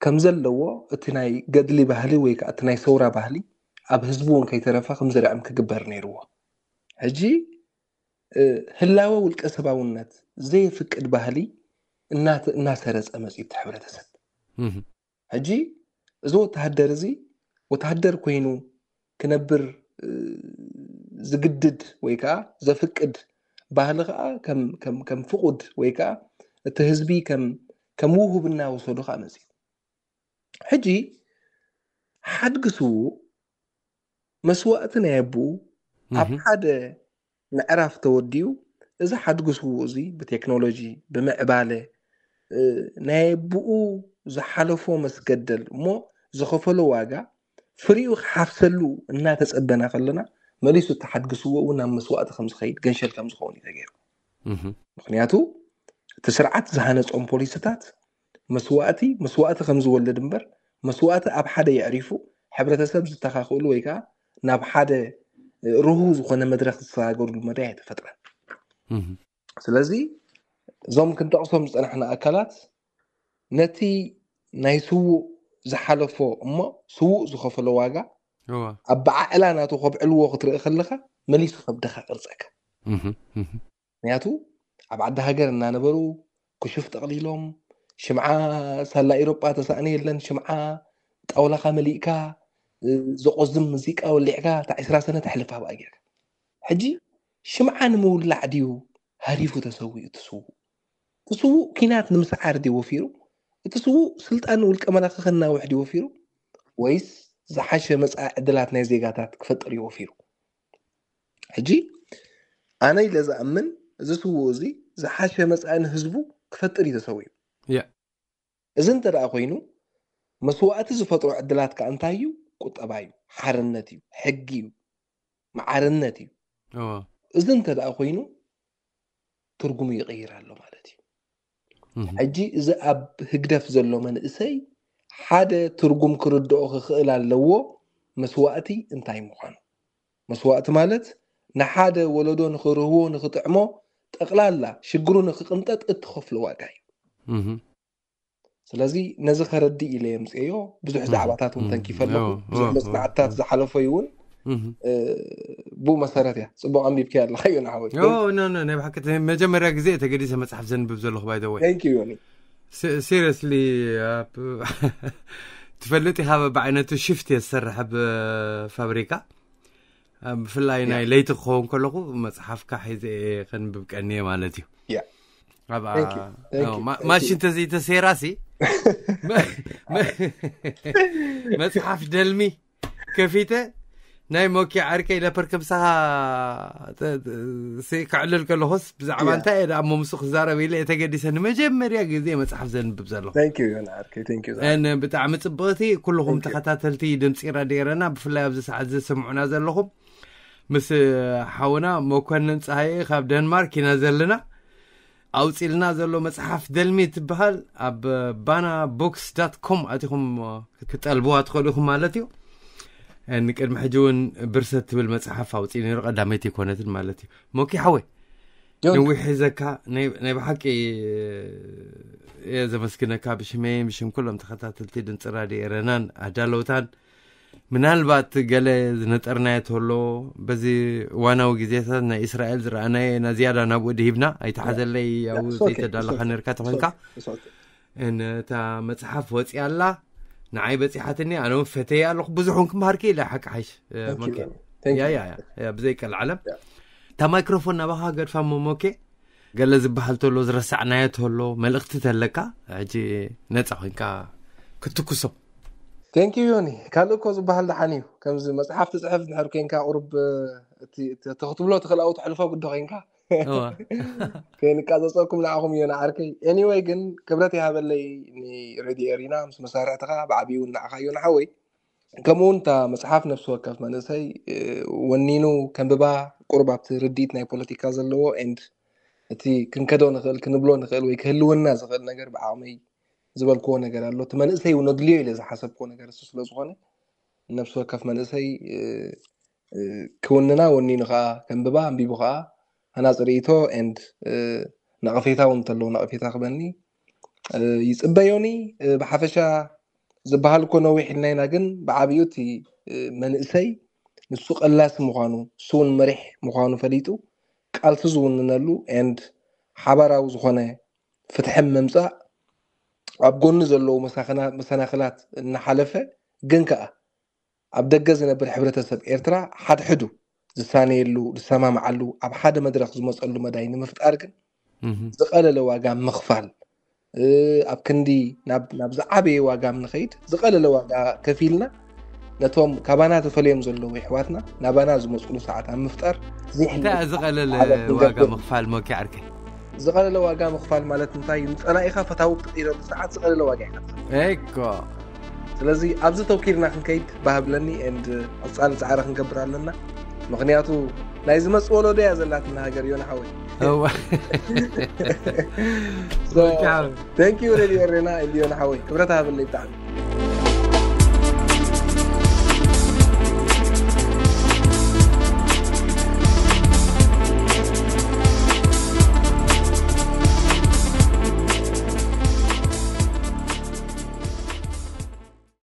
كم زلوا اتناي قدلي بحلي ويك اتناي ثوره بحلي اب حزبون كيترفخ مزرعم كبر نيروا هجي هلاو والكسباو النات زي فك البهلي النات الناس هرز أمزي بتحبرة تسد هجي زو تهدر زي وتهدر كوينو كنبر زقدد ويكا زفكد بهلغا كم كم كم فقد ويكا تهزبي كم كموه بنا وصلوا خامسي حجي حد قسو مسوقتنا يبو عب حد ምዕራፍ ተወዲኡ እዚ ሓድግስዎ እዚ ብቴክኖሎጂ ብምዕባለ ናይ ኣብኡ ዝሓለፎ መስገደል እሞ ዝኸፈሎ ዋጋ ፍርኡ ክሓፍሰሉ እናተፀበና ከለና መሊሱ እቲ ሓድግስዎ እውን ናብ መስዋእቲ ከምዝከይድ ገንሸል ከም ዝኸውን እዩ ዘገይሩ ምክንያቱ እቲ ስርዓት ዝሃነፆም ፖሊስታት መስዋእቲ መስዋእቲ ከምዝወለድ እምበር መስዋእቲ ኣብ ሓደ ይዕሪፉ ሕብረተሰብ ዝተካክእሉ ወይ ከዓ ናብ ሓደ ርሁዝ መድረክ ዝተዛገርሉ መድያት ይፈጥረን ስለዚ እዞም ክንጠቕሶም ዝፀናሕና ኣካላት ነቲ ናይ ስውእ ዝሓለፎ እሞ ስውእ ዝኸፈሎ ዋጋ ኣብ በዓዕላ ናቱ ከብዕልዎ ክትርኢ ከለካ መሊሱ ከብድካ ቅርፀካ ምክንያቱ ኣብ ዓዲ ሃገር እናነበሩ ክሹፍ ተቕሊሎም ሽምዓ ሳላ ኤሮጳ ተሳእነ የለን ሽምዓ ጣውላኻ መሊእካ ዘቆዝም ሙዚቃ ወሊዕካ እታ 20 ሰነ ተሕልፋ ብኣ ጌርካ ሕጂ ሽምዓ ንምውላዕ ድዩ ሃሪፉ ተሰዊኡ ትስውእ ትስውእ ኪናት ንምስዓር ድዩ ወፊሩ እቲ ስውእ ስልጣን ውልቀ መላኸ ከናውሕ ድዩ ወፊሩ ወይስ ዝሓሸ መፅኢ ዕድላት ናይ ዜጋታት ክፈጥር እዩ ወፊሩ ሕጂ ኣነ ኢለ ዝኣምን እዚ ስውኡ እዚ ዝሓሸ መፃኢ ንህዝቡ ክፈጥር እዩ ተሰዊኡ እዚ እንተ ደኣ ኮይኑ መስዋእቲ ዝፈጥሮ ዕድላት ከዓ እንታይ እዩ ቁጠባእዩ ሓርነት እዩ ሕጊ እዩ መዓርነት እዩ እዚ እንተ ደኣ ኮይኑ ትርጉሙ ይቕይር ኣሎ ማለት እዩ ሕጂ እዚ ኣብ ህግደፍ ዘሎ መንእሰይ ሓደ ትርጉም ክርድኦ ክኽእል ኣለዎ መስዋእቲ እንታይ ምዃኑ መስዋእቲ ማለት ንሓደ ወለዶ ንክርህቦ ንክጥዕሞ ጠቕላላ ሽግሩ ንክቅንጠጥ እትኸፍሎ ዋጋ እዩ ስለዚ ነዚ ከረዲ ኢለ የ ምፅአዮ ብዙሕ ዛዕባታት እውን ተንኪፈ ኣለኹ ብዙሕ መፅናዕትታት ዝሓለፈ እዩ እውን ብኡ መሰረት እያ ፅቡቅ ኣንቢብከ ኣለካዮ ንሓወት ናይ ሓቂ መጀመርያ ግዜ ተገዲሰ መፅሓፍ ዘንብብ ዘለኹ ባይደወ ንኪዩ ሲሪስሊ ትፈልጥ ኢኻ ብዓይነቱ ሽፍት እየ ዝሰርሐ ብፋብሪካ ብፍላይ ናይ ለይቲ ክኸውን ከለኹ መፅሓፍካ ሒዘ የ ቀኒየ ማለት እዩ ማሽን ሲ ما تصحف دلمي كفيتا ناي موكي عركة إلى بر كم ساعة سي كعلل كل هوس بزعم أنت إذا أمم مسخ زاربي لي تجدي سنة ما جم مريا جذي ما تصحف زين ببزلو. Thank you أنا عركة Thank you. أنا بتعمت بغتي كلهم تختا تلتي دم سيرة ديرنا بفلا بزس عز سمعنا زلهم مس حونا مو كان ننسى هاي خاب دنمارك ينزل لنا. ኣውፂልና ዘሎ መፅሓፍ ደልሚ ትበሃል ኣብ ባና ቦክስ ዳት ኮም ኣትኹም ክጠልብዋ ትኽእሉ ኢኹም ማለት እዩ ንቅድሚ ሕጂ እውን ብርሰት ትብል መፅሓፍ ኣውፂ ነይሩ ቀዳመይቲ ይኮነትን ማለት እዩ ሞኪ ሓወይ ንዊሕ ሒዘካ ናይ ብሓቂ እየ ዘመስግነካ ብሽመይን ብሽም ኩሎም ተኸታተልቲ ድንፅራድኤረናን ኣዳለውታን ምናልባት ገለ ዝነጠርናየ ተሎ በዚ እዋናዊ ግዜታት ናይ እስራኤል ዝረኣናየ ናዝያዳ ናብኡ ድሂብና ኣይተሓዘለይ ኣብኡ ዘይተዳለኻ ነርካ ተኮንካ ነታ መፅሓፍ ወፂ ኣላ ንዓይ በፂሓትኒ ኣነ ውን ፈተየ ኣለኹ ብዙሕ ውን ክምሃርኪ ኢለ ሓቂ ሓይሽ ያያያ ብዘይቀል ዓለም እታ ማይክሮፎን ናባኻ ገድፋ ሞሞኬ ገለ ዝበሃል ተሎ ዝረሳዕናየ ተሎ መልእኽቲ ተለካ ሕጂ ነፃ ኮንካ ክትኩሶ ثانك يو يوني كان لوكو صباح اللحنيو كان زي مصحف تصحف نحر كينكا قرب تخطب له تخلقه تحلفه بده كينكا كان كازا صوكم لعهم يونا عركي اني واي كن كبرتي هذا اللي اني ريدي ارينا مس مسارع تغا بعبي ونعخا يونا حوي كمون تا مصحف نفسه كف منسي ونينو كان ببا قرب ابت رديت ناي بوليتيكا زلو اند اتي كن كدو نخل كنبلو نخل ويكهلو الناس غير نقر بعامي ዝበልክዎ ነገር ኣሎ እቲ መንእሰይ እውን ኣድልዮ ኢለ ዝሓሰብክዎ ነገር እሱ ስለዝኮነ ነብሲ ወከፍ መንእሰይ ክውንና ወኒኑ ከዓ ከንብባ ኣንቢቡ ከዓ ኣናፅርእቶ ኤንድ ነቐፌታ እውን እንተለዎ ነቐፌታ ክበኒ ይፅበዮኒ ብሓፈሻ ዝበሃል እኮ ነዊሕ ኢልናኢና ግን ብዓብዩ እቲ መንእሰይ ንሱ ቀላሲ ምኳኑ ንሱ እውን መሪሕ ምኳኑ ፈሊጡ ቃልሲ ዝውንነሉ ኤንድ ሓባራዊ ዝኮነ ፍትሕን መምፃእ ኣብ ጎኒ ዘለዉ መሰናክላት እናሓለፈ ግን ከዓ ኣብ ደገ ዝነብር ሕብረተሰብ ኤርትራ ሓድሕዱ ዝሳነየሉ ዝሰማምዓሉ ኣብ ሓደ መድረክ ዝመፀሉ መዳይ ንምፍጣር ግን ዝቀለለ ዋጋ ምኽፋል ኣብ ክንዲ ናብ ዝዓበየ ዋጋ ንኸይድ ዝቀለለ ዋጋ ከፊ ኢልና ነቶም ካባና ተፈልዮም ዘለዉ ኣሕዋትና ናባና ዝመፅሉ ሰዓት ኣብ ምፍጣር ዝሕልእታ ዝቀለለ ዋጋ ምኽፋል መኪ ዓርከ زغال لو اقام اخفال مالت نتاي انا اخاف اتاوب تطير بس عاد زغال لو اقام ايكو سلازي ابز توكير ناخن كيد باب لني اند اصال زعارة نقبر لنا مغنياتو لازم اسولو دي ازلاتنا هاجر يونا حوي هو so, thank you really arena اللي يونا حوي كبرتها باللي بتاعنا